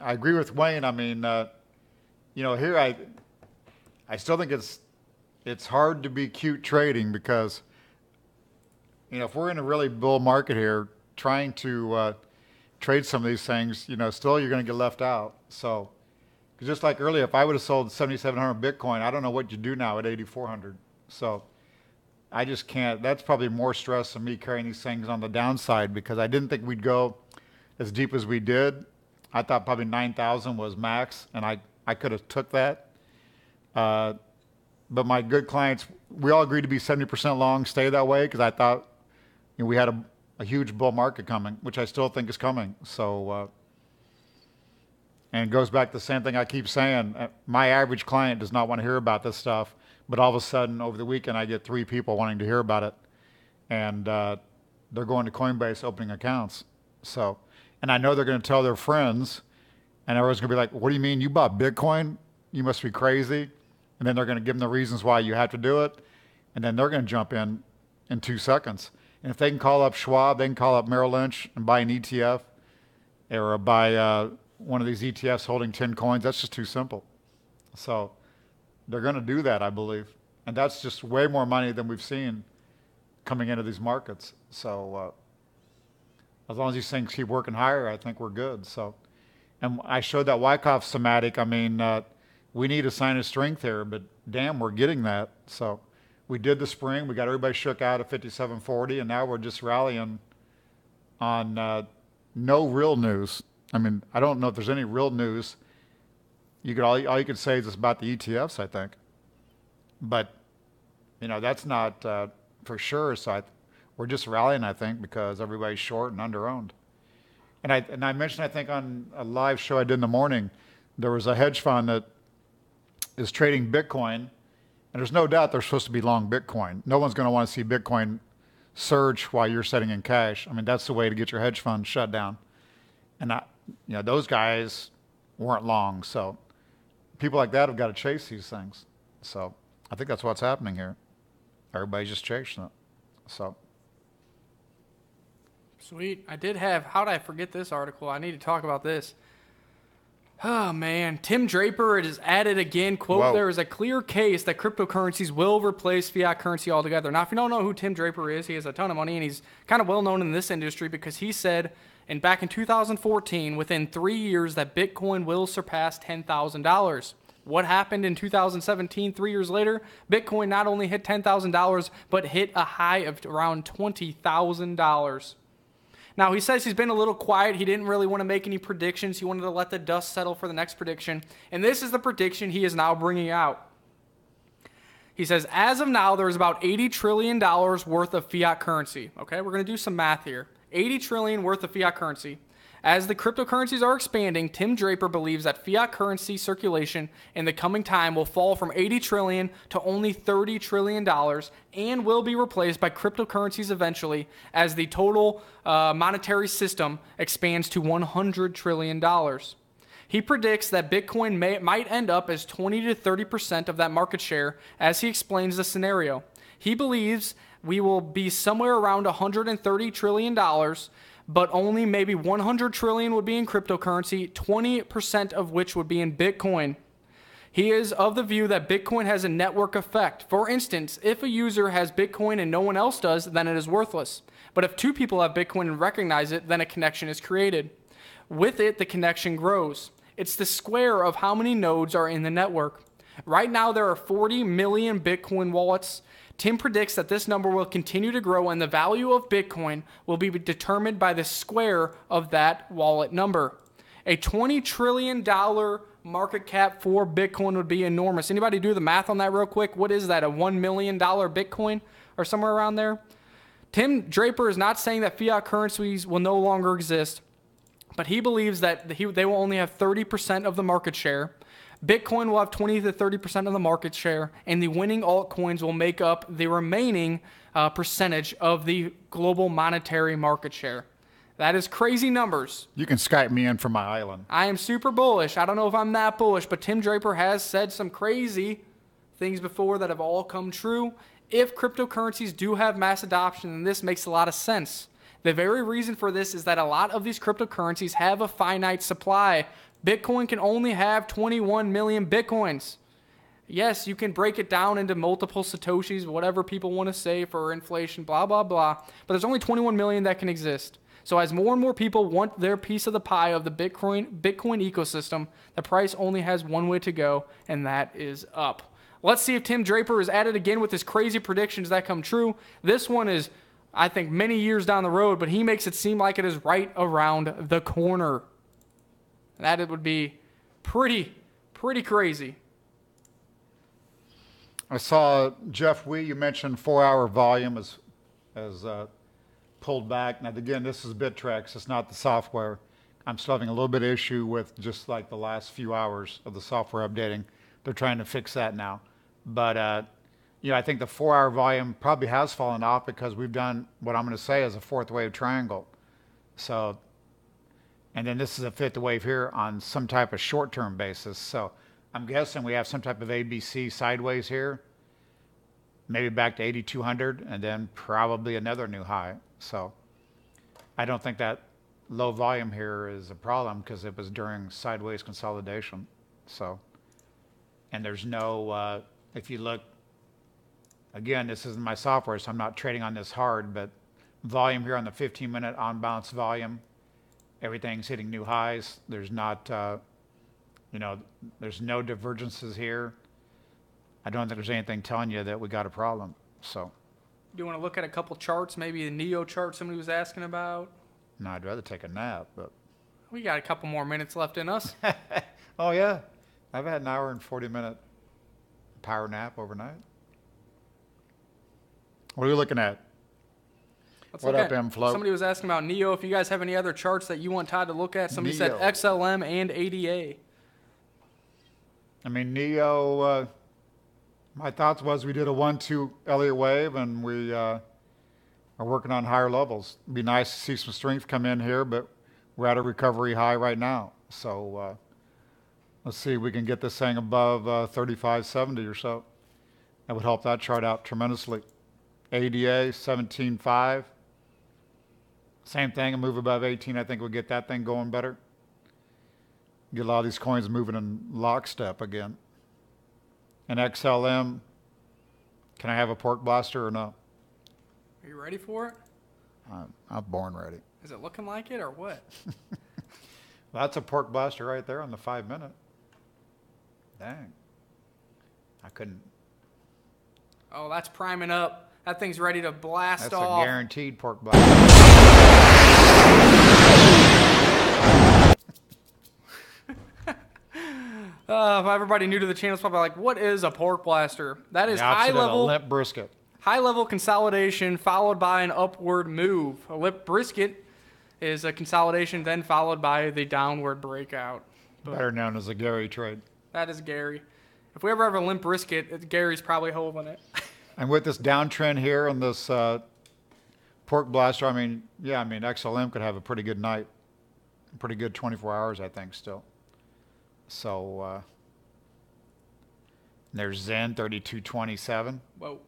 I agree with Wayne. I mean, uh, you know, here I, I still think it's, it's hard to be cute trading because, you know, if we're in a really bull market here, trying to uh, trade some of these things, you know, still you're going to get left out. So, just like earlier, if I would have sold 7,700 Bitcoin, I don't know what you do now at 8,400. So, I just can't. That's probably more stress than me carrying these things on the downside because I didn't think we'd go as deep as we did. I thought probably 9,000 was max, and I, I could have took that. Uh, but my good clients, we all agreed to be 70% long, stay that way because I thought you know, we had a, a huge bull market coming, which I still think is coming. So, uh, and it goes back to the same thing I keep saying. Uh, My average client does not want to hear about this stuff, but all of a sudden over the weekend I get three people wanting to hear about it, and uh, they're going to Coinbase opening accounts. So, and I know they're going to tell their friends, and everyone's going to be like, "What do you mean you bought Bitcoin? You must be crazy." And then they're going to give them the reasons why you have to do it, and then they're going to jump in in two seconds. And if they can call up Schwab, they can call up Merrill Lynch and buy an ETF, or buy uh, one of these ETFs holding 10 coins. That's just too simple. So they're going to do that, I believe. And that's just way more money than we've seen coming into these markets. So uh, as long as these things keep working higher, I think we're good. So, and I showed that Wyckoff schematic. I mean, uh, we need a sign of strength here, but damn, we're getting that. So we did the spring. We got everybody shook out at 5740, and now we're just rallying on uh, no real news. I mean, I don't know if there's any real news. You could all, all you could say is it's about the ETFs, I think. But you know, that's not uh, for sure. So I, we're just rallying, I think, because everybody's short and underowned. And I and I mentioned, I think, on a live show I did in the morning, there was a hedge fund that is trading Bitcoin, and there's no doubt they're supposed to be long Bitcoin. No one's going to want to see Bitcoin surge while you're sitting in cash. I mean, that's the way to get your hedge fund shut down. And I, you know, those guys weren't long, so people like that have got to chase these things. So I think that's what's happening here. Everybody's just chasing it. So Sweet. I did have. How did I forget this article? I need to talk about this. Oh man, Tim Draper it is added again. Quote: Whoa. There is a clear case that cryptocurrencies will replace fiat currency altogether. Now, if you don't know who Tim Draper is, he has a ton of money and he's kind of well known in this industry because he said, and back in 2014, within three years, that Bitcoin will surpass ten thousand dollars. What happened in 2017, three years later? Bitcoin not only hit $10,000, but hit a high of around $20,000. Now, he says he's been a little quiet. He didn't really want to make any predictions. He wanted to let the dust settle for the next prediction. And this is the prediction he is now bringing out. He says, as of now, there's about $80 trillion worth of fiat currency. Okay, we're going to do some math here. 80 trillion worth of fiat currency. As the cryptocurrencies are expanding, Tim Draper believes that fiat currency circulation in the coming time will fall from 80 trillion to only 30 trillion dollars and will be replaced by cryptocurrencies eventually as the total uh, monetary system expands to 100 trillion dollars. He predicts that Bitcoin may, might end up as 20 to 30% of that market share as he explains the scenario. He believes we will be somewhere around 130 trillion dollars but only maybe 100 trillion would be in cryptocurrency, 20% of which would be in Bitcoin. He is of the view that Bitcoin has a network effect. For instance, if a user has Bitcoin and no one else does, then it is worthless. But if two people have Bitcoin and recognize it, then a connection is created. With it, the connection grows. It's the square of how many nodes are in the network. Right now, there are 40 million Bitcoin wallets. Tim predicts that this number will continue to grow and the value of Bitcoin will be determined by the square of that wallet number. A $20 trillion market cap for Bitcoin would be enormous. Anybody do the math on that real quick? What is that, a $1 million Bitcoin or somewhere around there? Tim Draper is not saying that fiat currencies will no longer exist, but he believes that he, they will only have 30% of the market share. Bitcoin will have 20 to 30% of the market share, and the winning altcoins will make up the remaining uh, percentage of the global monetary market share. That is crazy numbers. you can Skype me in from my island. I am super bullish. I don't know if I'm that bullish, but Tim Draper has said some crazy things before that have all come true. If cryptocurrencies do have mass adoption, then this makes a lot of sense. The very reason for this is that a lot of these cryptocurrencies have a finite supply. Bitcoin can only have 21 million Bitcoins. Yes, you can break it down into multiple Satoshis, whatever people want to say for inflation, blah, blah, blah. But there's only 21 million that can exist. So as more and more people want their piece of the pie of the Bitcoin Bitcoin ecosystem, the price only has one way to go, and that is up. Let's see if Tim Draper is at it again with his crazy predictions that come true. This one is, I think, many years down the road, but he makes it seem like it is right around the corner. That it would be pretty, pretty crazy. I saw Jeff Wee. You mentioned four-hour volume as as uh, pulled back. Now again, this is Bittrex. It's not the software. I'm still having a little bit of issue with just like the last few hours of the software updating. They're trying to fix that now. But uh, you know, I think the four-hour volume probably has fallen off because we've done what I'm going to say is a fourth wave triangle. So, and then this is a fifth wave here on some type of short-term basis. So, I'm guessing we have some type of ABC sideways here, maybe back to 8,200, and then probably another new high. So, I don't think that low volume here is a problem because it was during sideways consolidation. So, and there's no, uh, if you look, again, this isn't my software, so I'm not trading on this hard, but volume here on the 15 minute on bounce volume, everything's hitting new highs. There's not, uh, you know, there's no divergences here. I don't think there's anything telling you that we got a problem. So, Do you want to look at a couple charts, maybe the Neo chart somebody was asking about? no, I'd rather take a nap, but. We got a couple more minutes left in us. <laughs> Oh, yeah. I've had an hour and 40 minute power nap overnight. What are you looking at? Let's What up, at- M-Flow? Somebody was asking about Neo. If you guys have any other charts that you want Todd to look at, somebody said XLM and ADA. I mean, Neo, uh, my thoughts was we did a 1-2 Elliott wave and we uh, are working on higher levels. It'd be nice to see some strength come in here, but we're at a recovery high right now. So uh, let's see if we can get this thing above uh, 3570 or so. That would help that chart out tremendously. ADA 17.5. Same thing, a move above 18, I think would get that thing going better. Get a lot of these coins moving in lockstep again. And XLM, can I have a pork blaster or no? Are you ready for it? I'm, I'm born ready. Is it looking like it or what? <laughs> That's a pork blaster right there on the five minute. Dang. I couldn't. Oh, that's priming up. That thing's ready to blast That's off. a guaranteed pork blaster. <laughs> Uh, if everybody new to the channel is probably like, what is a pork blaster? That is high opposite of a level limp brisket. high level consolidation followed by an upward move. A lip brisket is a consolidation then followed by the downward breakout. But Better known as a Gary trade. that is Gary. If we ever have a limp brisket, it- Gary's probably holding it. <laughs> And with this downtrend here on this uh, pork blaster, I mean, yeah, I mean, XLM could have a pretty good night. Pretty good 24 hours, I think, still. So, uh, there's Zen 3227. Whoa.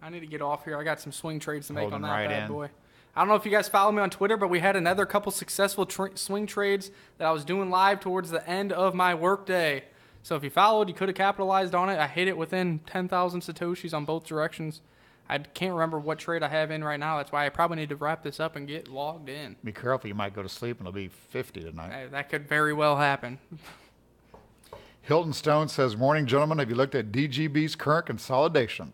I need to get off here. I got some swing trades to make Holding on that right bad in. boy. I don't know if you guys follow me on Twitter, but we had another couple successful tra- swing trades that I was doing live towards the end of my workday. So if you followed, you could have capitalized on it. I hit it within 10,000 satoshis on both directions. I can't remember what trade I have in right now. That's why I probably need to wrap this up and get logged in. Be careful, you might go to sleep and it'll be 50 tonight. Hey, that could very well happen. <laughs> Hilton Stone says, Morning, gentlemen. Have you looked at DGB's current consolidation?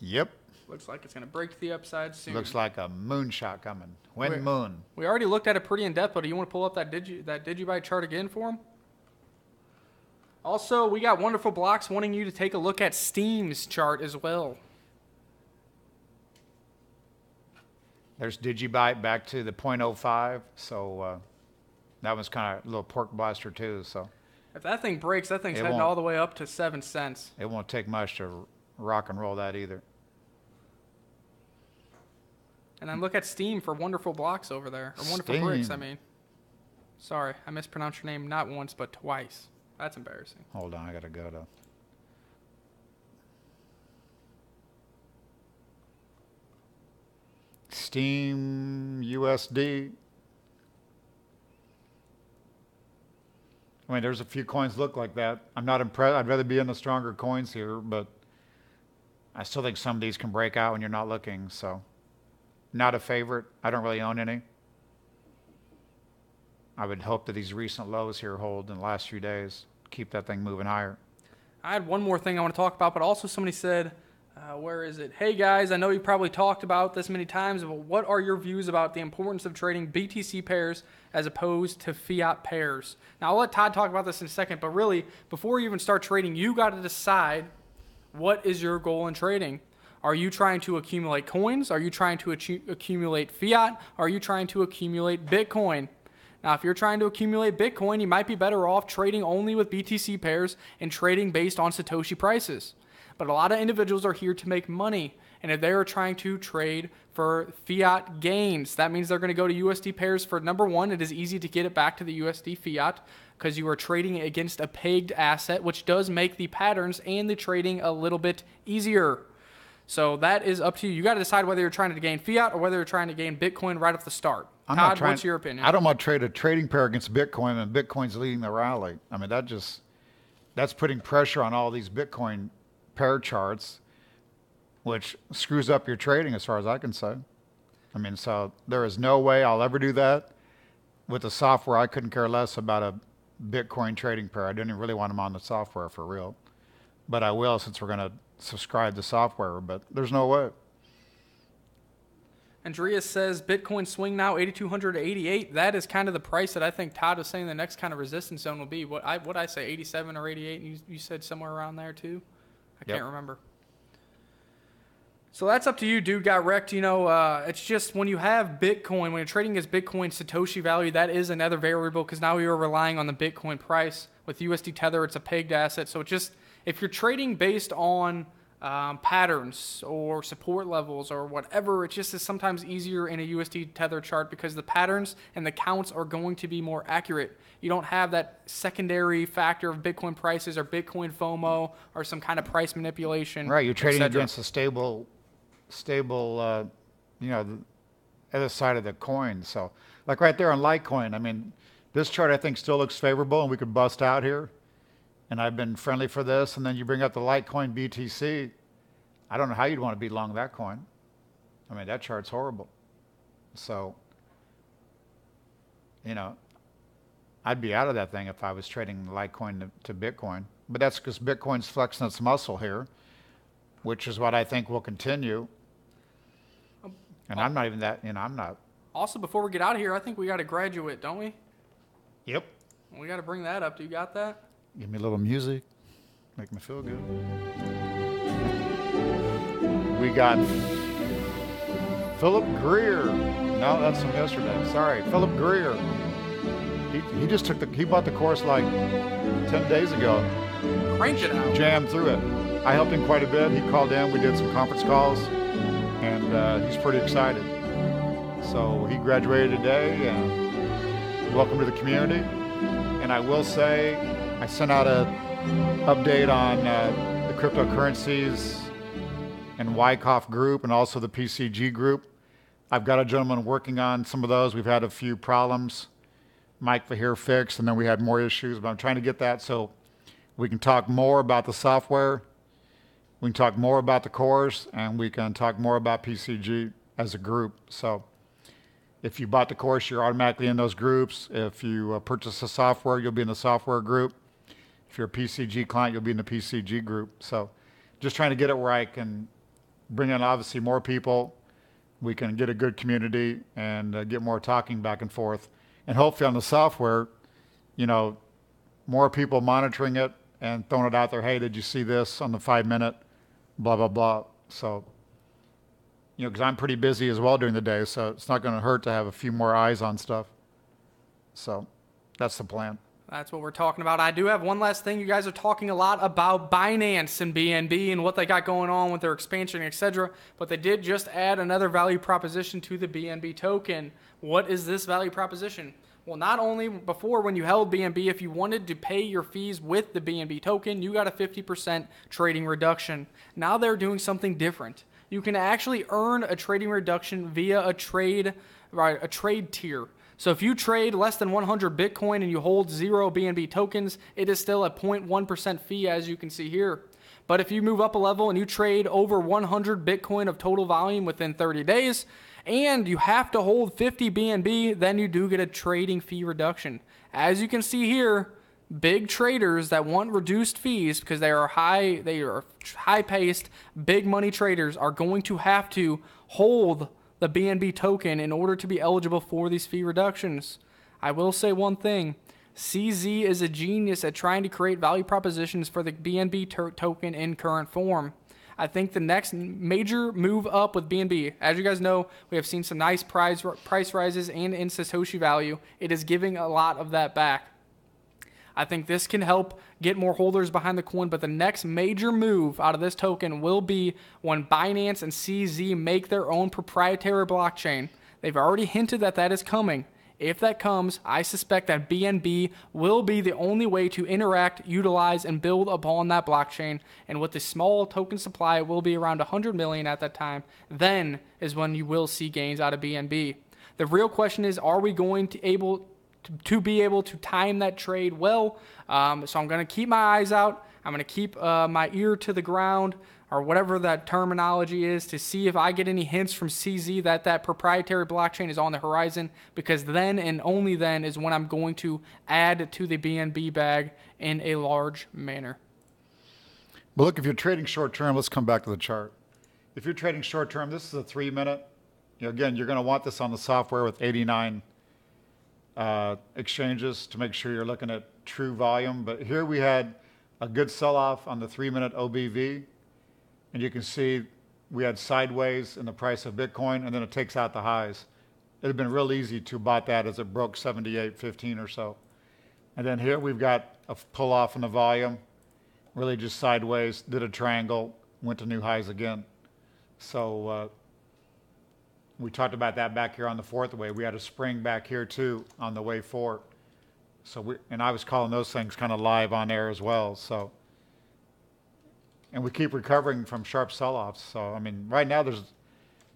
Yep. Looks like it's going to break to the upside soon. Looks like a moonshot coming. When Wait. moon? We already looked at it pretty in depth, but do you want to pull up that digi that Digibyte chart again for him? Also, we got wonderful blocks wanting you to take a look at Steem's chart as well. There's Digibyte back to the .05. So uh, that was kind of a little pork blaster too. So If that thing breaks, that thing's It heading won't. all the way up to seven cents. it won't take much to rock and roll that either. And then look at Steem for wonderful blocks over there, or wonderful bricks. I Steem. mean, sorry, I mispronounced your name not once but twice. That's embarrassing. Hold on, I gotta go to. Steem USD. I mean, there's a few coins look like that. I'm not impressed. I'd rather be in the stronger coins here, but I still think some of these can break out when you're not looking. So, not a favorite. I don't really own any. I would hope that these recent lows here hold in the last few days, keep that thing moving higher. I had one more thing I want to talk about, but also somebody said, uh, where is it? Hey guys, I know you probably talked about this many times, but what are your views about the importance of trading BTC pairs as opposed to fiat pairs? Now, I'll let Todd talk about this in a second, but really, before you even start trading, you got to decide what is your goal in trading. Are you trying to accumulate coins? Are you trying to accumulate fiat? Are you trying to accumulate Bitcoin? Now, if you're trying to accumulate Bitcoin, you might be better off trading only with BTC pairs and trading based on Satoshi prices. But a lot of individuals are here to make money. And if they are trying to trade for fiat gains, that means they're going to go to USD pairs for number one, it is easy to get it back to the USD fiat because you are trading against a pegged asset, which does make the patterns and the trading a little bit easier. So that is up to you. You got to decide whether you're trying to gain fiat or whether you're trying to gain Bitcoin right off the start. I'm Todd, not trying, what's your opinion? I don't want to trade a trading pair against Bitcoin and Bitcoin's leading the rally. I mean, that just that's putting pressure on all these Bitcoin pair charts, which screws up your trading as far as I can say. I mean, so there is no way I'll ever do that with the software. I couldn't care less about a Bitcoin trading pair. I didn't even really want them on the software for real, but I will since we're going to subscribe to software. But there's no way. Andreas says Bitcoin swing now 8,288. That is kind of the price that I think Todd was saying the next kind of resistance zone will be. What I what I say 87 or 88. You, you said somewhere around there too. I Yep. can't remember. So that's up to you, dude. Got wrecked. You know, uh, it's just when you have Bitcoin, when you're trading as Bitcoin Satoshi value, that is another variable because now you're relying on the Bitcoin price. With USD Tether, it's a pegged asset. So it just if you're trading based on um, patterns or support levels or whatever, it just is sometimes easier in a USD Tether chart because the patterns and the counts are going to be more accurate. You don't have that secondary factor of Bitcoin prices or Bitcoin FOMO or some kind of price manipulation. Right, you're trading against a stable, stable, uh, you know, the other side of the coin. So, like right there on Litecoin, I mean, this chart I think still looks favorable, and we could bust out here. And I've been friendly for this, and then you bring up the Litecoin BTC. I don't know how you'd want to be long that coin. I mean, that chart's horrible. So, you know, I'd be out of that thing if I was trading Litecoin to, to Bitcoin. But that's because Bitcoin's flexing its muscle here, which is what I think will continue. Um, and uh, I'm not even that, you know, I'm not. Also, before we get out of here, I think we got a graduate, don't we? Yep. We got to bring that up. Do you got that? Give me a little music, make me feel good. We got Philip Greer. No, that's from yesterday. Sorry, Philip Greer. He, he just took the, he bought the course like 10 days ago. Cranked it out. jammed through it. I helped him quite a bit. He called in. We did some conference calls, and uh, he's pretty excited. So he graduated today, and welcome to the community. And I will say, I sent out a update on uh, the cryptocurrencies and Wyckoff group, and also the PCG group. I've got a gentleman working on some of those. We've had a few problems. Mike Vahir fixed, and then we had more issues, but I'm trying to get that so we can talk more about the software. We can talk more about the course, and we can talk more about PCG as a group. So, if you bought the course, you're automatically in those groups. If you uh, purchase the software, you'll be in the software group. If you're a PCG client, you'll be in the PCG group. So, just trying to get it where I can bring in obviously more people. We can get a good community and uh, get more talking back and forth. And hopefully, on the software, you know, more people monitoring it and throwing it out there. Hey, did you see this on the five minute? Blah blah blah. So, you know, because I'm pretty busy as well during the day, so it's not going to hurt to have a few more eyes on stuff. So, that's the plan. That's what we're talking about. I do have one last thing. You guys are talking a lot about Binance and BNB and what they got going on with their expansion, etc. But they did just add another value proposition to the BNB token. What is this value proposition? Well, not only before when you held BNB, if you wanted to pay your fees with the BNB token, you got a 50% trading reduction. Now they're doing something different. You can actually earn a trading reduction via a trade, right, a trade tier. So if you trade less than 100 Bitcoin and you hold zero BNB tokens, it is still a 0.1% fee, as you can see here. But if you move up a level and you trade over 100 Bitcoin of total volume within 30 days, And you have to hold 50 BNB, then you do get a trading fee reduction. As you can see here, big traders that want reduced fees because they are high they are high paced big money traders are going to have to hold the BNB token in order to be eligible for these fee reductions. I will say one thing. CZ is a genius at trying to create value propositions for the BNB to- token in current form. I think the next major move up with BNB, as you guys know, we have seen some nice price price rises and in Satoshi value. It is giving a lot of that back. I think this can help get more holders behind the coin, but the next major move out of this token will be when Binance and CZ make their own proprietary blockchain. They've already hinted that that is coming. If that comes, I suspect that BNB will be the only way to interact, utilize, and build upon that blockchain. And with the small token supply it will be around 100 million at that time, then is when you will see gains out of BNB. The real question is, are we going to able to, be able to time that trade well? Um, so I'm going to keep my eyes out. I'm going to keep uh, my ear to the ground or whatever that terminology is to see if I get any hints from CZ that that proprietary blockchain is on the horizon because then and only then is when I'm going to add to the BNB bag in a large manner. But look, if you're trading short term, let's come back to the chart. If you're trading short term, this is a three minute. You know, again, you're going to want this on the software with 89 uh, exchanges to make sure you're looking at true volume. But here we had a good sell off on the three minute OBV. And you can see we had sideways in the price of Bitcoin, and then it takes out the highs. It had been real easy to bought that as it broke 78.15 or so. And then here we've got a pull off in the volume, really just sideways, did a triangle, went to new highs again. So uh, we talked about that back here on the fourth way. We had a spring back here too on the way four. So we, and I was calling those things kind of live on air as well. So and we keep recovering from sharp sell-offs. So I mean, right now there's,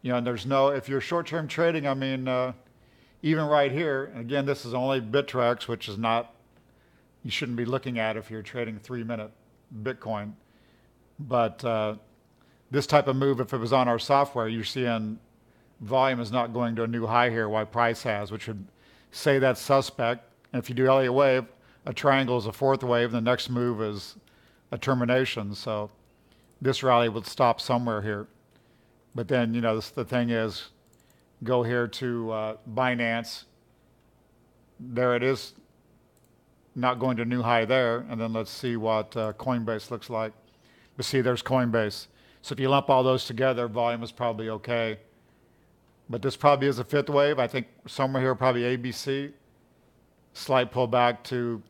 you know, there's no. If you're short-term trading, I mean, uh, even right here, and again, this is only Bittrex, which is not. You shouldn't be looking at if you're trading three-minute Bitcoin, but uh, this type of move, if it was on our software, you're seeing volume is not going to a new high here, while price has, which would say that's suspect. And if you do Elliott wave, a triangle is a fourth wave, and the next move is a termination. So this rally would stop somewhere here. But then, you know, this, the thing is, go here to uh, Binance. There it is, not going to new high there. And then let's see what uh, Coinbase looks like. But see, there's Coinbase. So if you lump all those together, volume is probably okay. But this probably is a fifth wave. I think somewhere here, probably ABC. Slight pullback to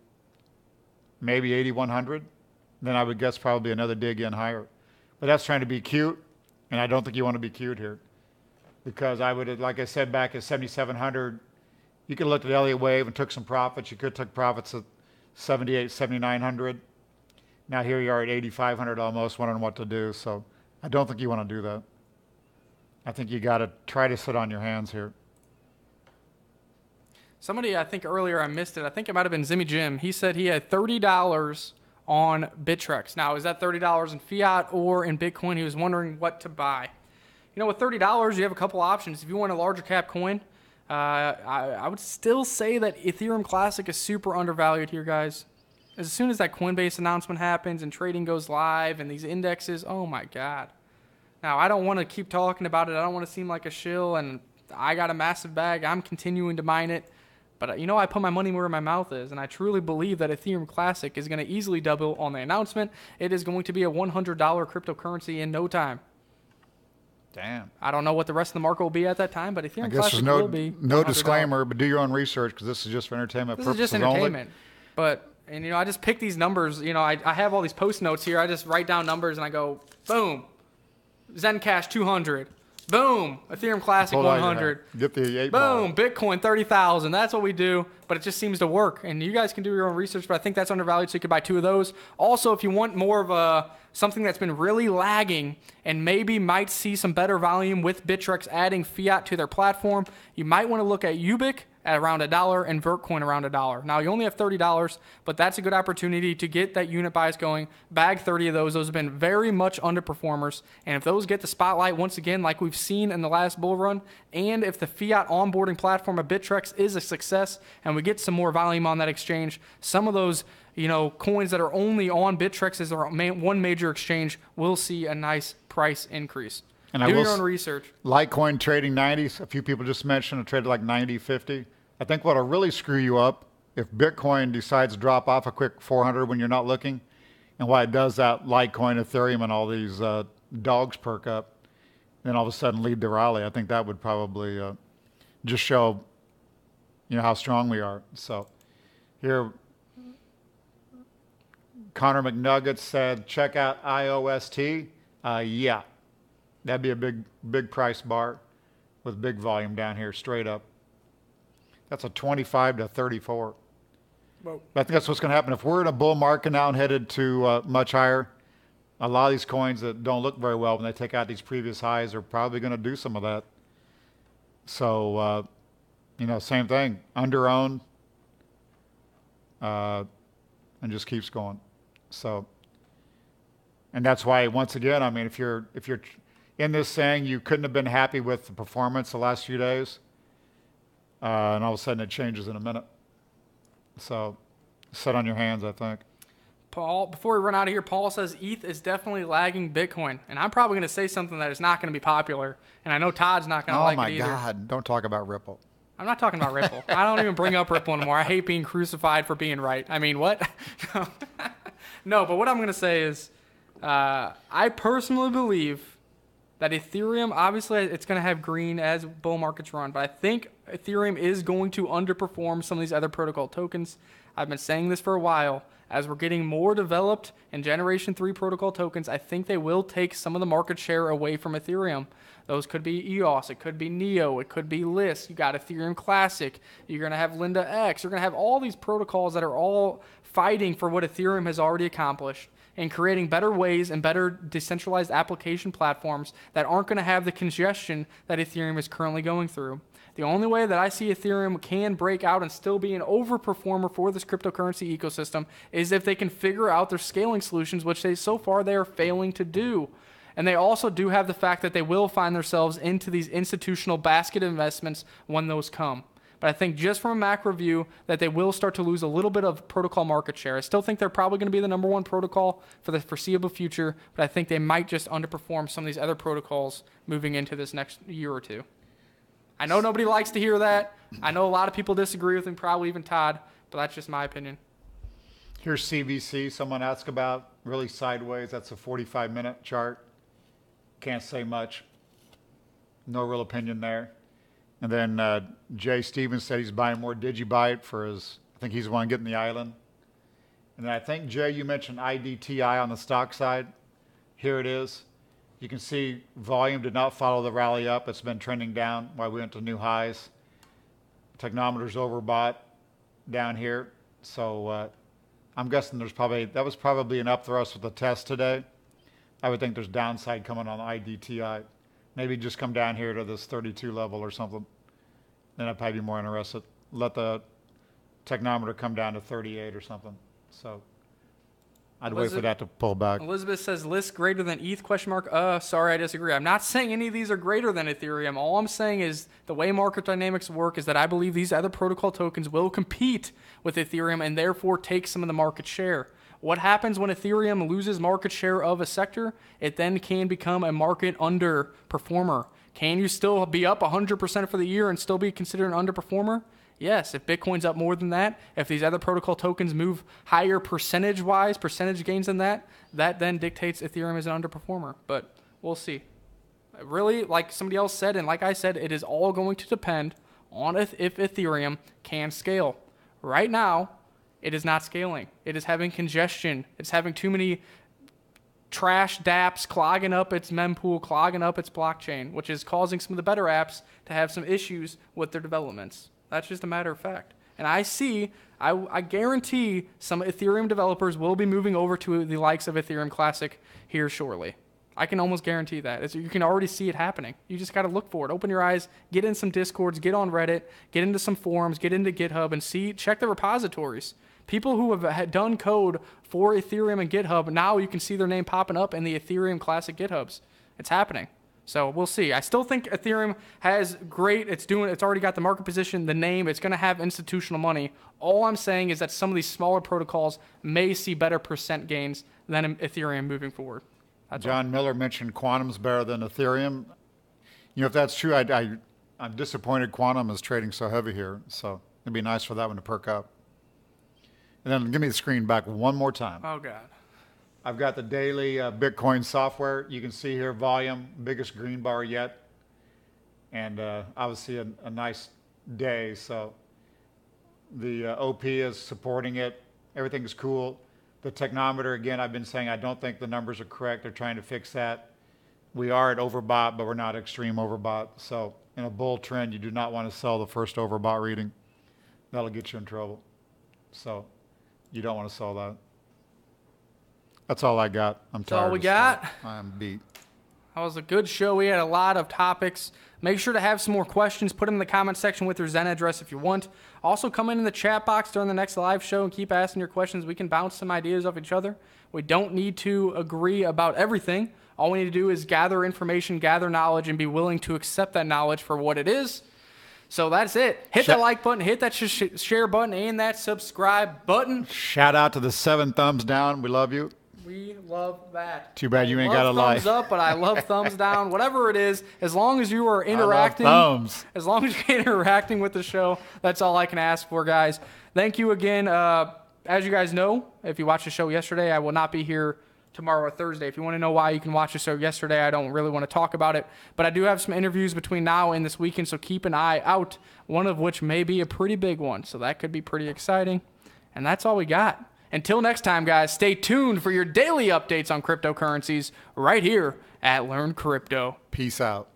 maybe 8,100. Then I would guess probably another dig in higher. But that's trying to be cute, and I don't think you want to be cute here. Because I would, like I said back at 7,700, you could look at Elliott Wave and took some profits. You could took profits at 78, 7,900. Now here you are at 8,500 almost, wondering what to do. So I don't think you want to do that. I think you got to try to sit on your hands here. Somebody, I think earlier I missed it. I think it might have been Zimmy Jim. He said he had thirty dollars on Bittrex. Now, is that $30 in fiat or in Bitcoin? He was wondering what to buy. You know, with $30, you have a couple options. If you want a larger cap coin, uh, I, I, would still say that Ethereum Classic is super undervalued here, guys. As soon as that Coinbase announcement happens and trading goes live and these indexes, oh my God. Now, I don't want to keep talking about it. I don't want to seem like a shill, and I got a massive bag. I'm continuing to mine it. But uh, you know, I put my money where my mouth is, and I truly believe that Ethereum Classic is going to easily double on the announcement. It is going to be a $100 cryptocurrency in no time. Damn. I don't know what the rest of the market will be at that time, but Ethereum I guess Classic there's no, will be. No disclaimer, but do your own research because this is just for entertainment this purposes is just entertainment. only. But and you know, I just pick these numbers. You know, I, I have all these post notes here. I just write down numbers and I go, boom, Zencash 200, Boom, Ethereum Classic Hold on, 100. Get the eight Boom, ball. Bitcoin 30,000. That's what we do, but it just seems to work. And you guys can do your own research, but I think that's undervalued, so you could buy two of those. Also, if you want more of a something that's been really lagging and maybe might see some better volume with Bittrex adding fiat to their platform, you might want to look at Ubiq at around a dollar and Vertcoin around a dollar. Now you only have thirty dollars, but that's a good opportunity to get that unit bias going. Bag thirty of those. Those have been very much underperformers, and if those get the spotlight once again, like we've seen in the last bull run, and if the fiat onboarding platform of Bittrex is a success, and we get some more volume on that exchange, some of those you know coins that are only on Bittrex as our main, one major exchange will see a nice price increase. And Do I will your own research. Litecoin trading 90s. A few people just mentioned it traded like 90, 50. I think what'll really screw you up if Bitcoin decides to drop off a quick 400 when you're not looking, and why it does that, Litecoin, Ethereum, and all these uh, dogs perk up, then all of a sudden lead the rally. I think that would probably uh, just show, you know, how strong we are. So here, Connor McNugget said, check out IOST. Uh, yeah, that'd be a big, big price bar with big volume down here, straight up. That's a 25 to 34. Whoa. But I think that's what's going to happen. If we're in a bull market now and headed to uh, much higher, a lot of these coins that don't look very well when they take out these previous highs are probably going to do some of that. So, uh, you know, same thing, under owned, uh, and just keeps going. So, and that's why once again, I mean, if you're if you're in this saying you couldn't have been happy with the performance the last few days, uh, and all of a sudden it changes in a minute. So, sit on your hands, I think. Paul, before we run out of here, Paul says ETH is definitely lagging Bitcoin, and I'm probably going to say something that is not going to be popular, and I know Todd's not going to Oh like my it either. God! Don't talk about Ripple. I'm not talking about Ripple. <laughs> I don't even bring up Ripple anymore. I hate being crucified for being right. I mean, what? no. <laughs> no, but what I'm going to say is, uh, I personally believe that Ethereum, obviously, it's going to have green as bull markets run, but I think Ethereum is going to underperform some of these other protocol tokens. I've been saying this for a while. As we're getting more developed in Generation 3 protocol tokens, I think they will take some of the market share away from Ethereum. Those could be EOS, it could be NEO, it could be Lisk. You got Ethereum Classic, you're going to have Linda X, you're going to have all these protocols that are all fighting for what Ethereum has already accomplished and creating better ways and better decentralized application platforms that aren't going to have the congestion that Ethereum is currently going through. The only way that I see Ethereum can break out and still be an overperformer for this cryptocurrency ecosystem is if they can figure out their scaling solutions, which they so far they are failing to do. And they also do have the fact that they will find themselves into these institutional basket investments when those come. But I think just from a macro view that they will start to lose a little bit of protocol market share. I still think they're probably going to be the number one protocol for the foreseeable future, but I think they might just underperform some of these other protocols moving into this next year or two. I know nobody likes to hear that. I know a lot of people disagree with me, probably even Todd, but that's just my opinion. Here's CVC. Someone asked about really sideways. That's a 45 minute chart. Can't say much. No real opinion there. And then uh, Jay Stevens said he's buying more Digibyte for his. I think he's the one getting the island. And then I think Jay, you mentioned IDTI on the stock side. Here it is. You can see volume did not follow the rally up. It's been trending down while we went to new highs. Technometer's overbought down here. So uh, I'm guessing there's probably, that was probably an up thrust with the test today. I would think there's downside coming on IDTI. Maybe just come down here to this 32 level or something. Then I'd probably be more interested. Let the technometer come down to 38 or something. So I'd wait for Elizabeth- that to pull back. Elizabeth says Lisk greater than ETH question mark. Uh, sorry, I disagree. I'm not saying any of these are greater than Ethereum. All I'm saying is the way market dynamics work is that I believe these other protocol tokens will compete with Ethereum and therefore take some of the market share. What happens when Ethereum loses market share of a sector? It then can become a market underperformer. Can you still be up 100% for the year and still be considered an underperformer? Yes, if Bitcoin's up more than that, if these other protocol tokens move higher percentage wise, percentage gains than that, that then dictates Ethereum is an underperformer. But we'll see. Really, like somebody else said, and like I said, it is all going to depend on if, if Ethereum can scale. Right now, it is not scaling. It is having congestion. It's having too many trash dApps clogging up its mempool, clogging up its blockchain, which is causing some of the better apps to have some issues with their developments. That's just a matter of fact. And I see, I, I guarantee some Ethereum developers will be moving over to the likes of Ethereum Classic here shortly. I can almost guarantee that. It's, you can already see it happening. You just got to look for it. Open your eyes, get in some discords, get on Reddit, get into some forums, get into GitHub, and see. Check the repositories. People who have done code for Ethereum and GitHub now you can see their name popping up in the Ethereum Classic GitHubs. It's happening. So we'll see. I still think Ethereum has great. It's doing. It's already got the market position, the name. It's going to have institutional money. All I'm saying is that some of these smaller protocols may see better percent gains than Ethereum moving forward. That's John all. Miller mentioned Qtum's better than Ethereum. You know, if that's true, I, I, I'm disappointed Quantum is trading so heavy here. So it'd be nice for that one to perk up. And then give me the screen back one more time. Oh God. I've got the daily uh, Bitcoin software. You can see here volume, biggest green bar yet. And uh, obviously a, a, nice day. So the uh, OP is supporting it. Everything's cool. The technometer, again, I've been saying I don't think the numbers are correct. They're trying to fix that. We are at overbought, but we're not extreme overbought. So in a bull trend, you do not want to sell the first overbought reading. That'll get you in trouble. So you don't want to sell that. That's all I got. I'm That's tired. all we got. I'm beat. That was a good show. We had a lot of topics. Make sure to have some more questions. Put them in the comment section with your Zen address if you want. Also, come in, in the chat box during the next live show and keep asking your questions. We can bounce some ideas off each other. We don't need to agree about everything. All we need to do is gather information, gather knowledge, and be willing to accept that knowledge for what it is. So that's it. Hit that like button, hit that sh- share button, and that subscribe button. Shout out to the seven thumbs down. We love you. We love that. Too bad you ain't got a thumbs up, but I love thumbs <laughs> down. Whatever it is, as long as you are interacting, thumbs. as long as you're <laughs> interacting with the show, that's all I can ask for, guys. Thank you again. Uh, as you guys know, if you watched the show yesterday, I will not be here tomorrow or Thursday. If you want to know why, you can watch the show yesterday. I don't really want to talk about it, but I do have some interviews between now and this weekend, so keep an eye out. One of which may be a pretty big one, so that could be pretty exciting. And that's all we got. Until next time, guys, stay tuned for your daily updates on cryptocurrencies right here at Learn Crypto. Peace out.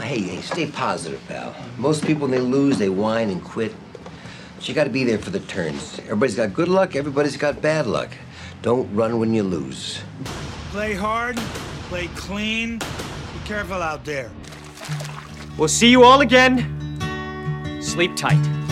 Hey, hey, stay positive, pal. Most people, when they lose, they whine and quit. But you gotta be there for the turns. Everybody's got good luck, everybody's got bad luck. Don't run when you lose. Play hard, play clean. Be careful out there. We'll see you all again. Sleep tight.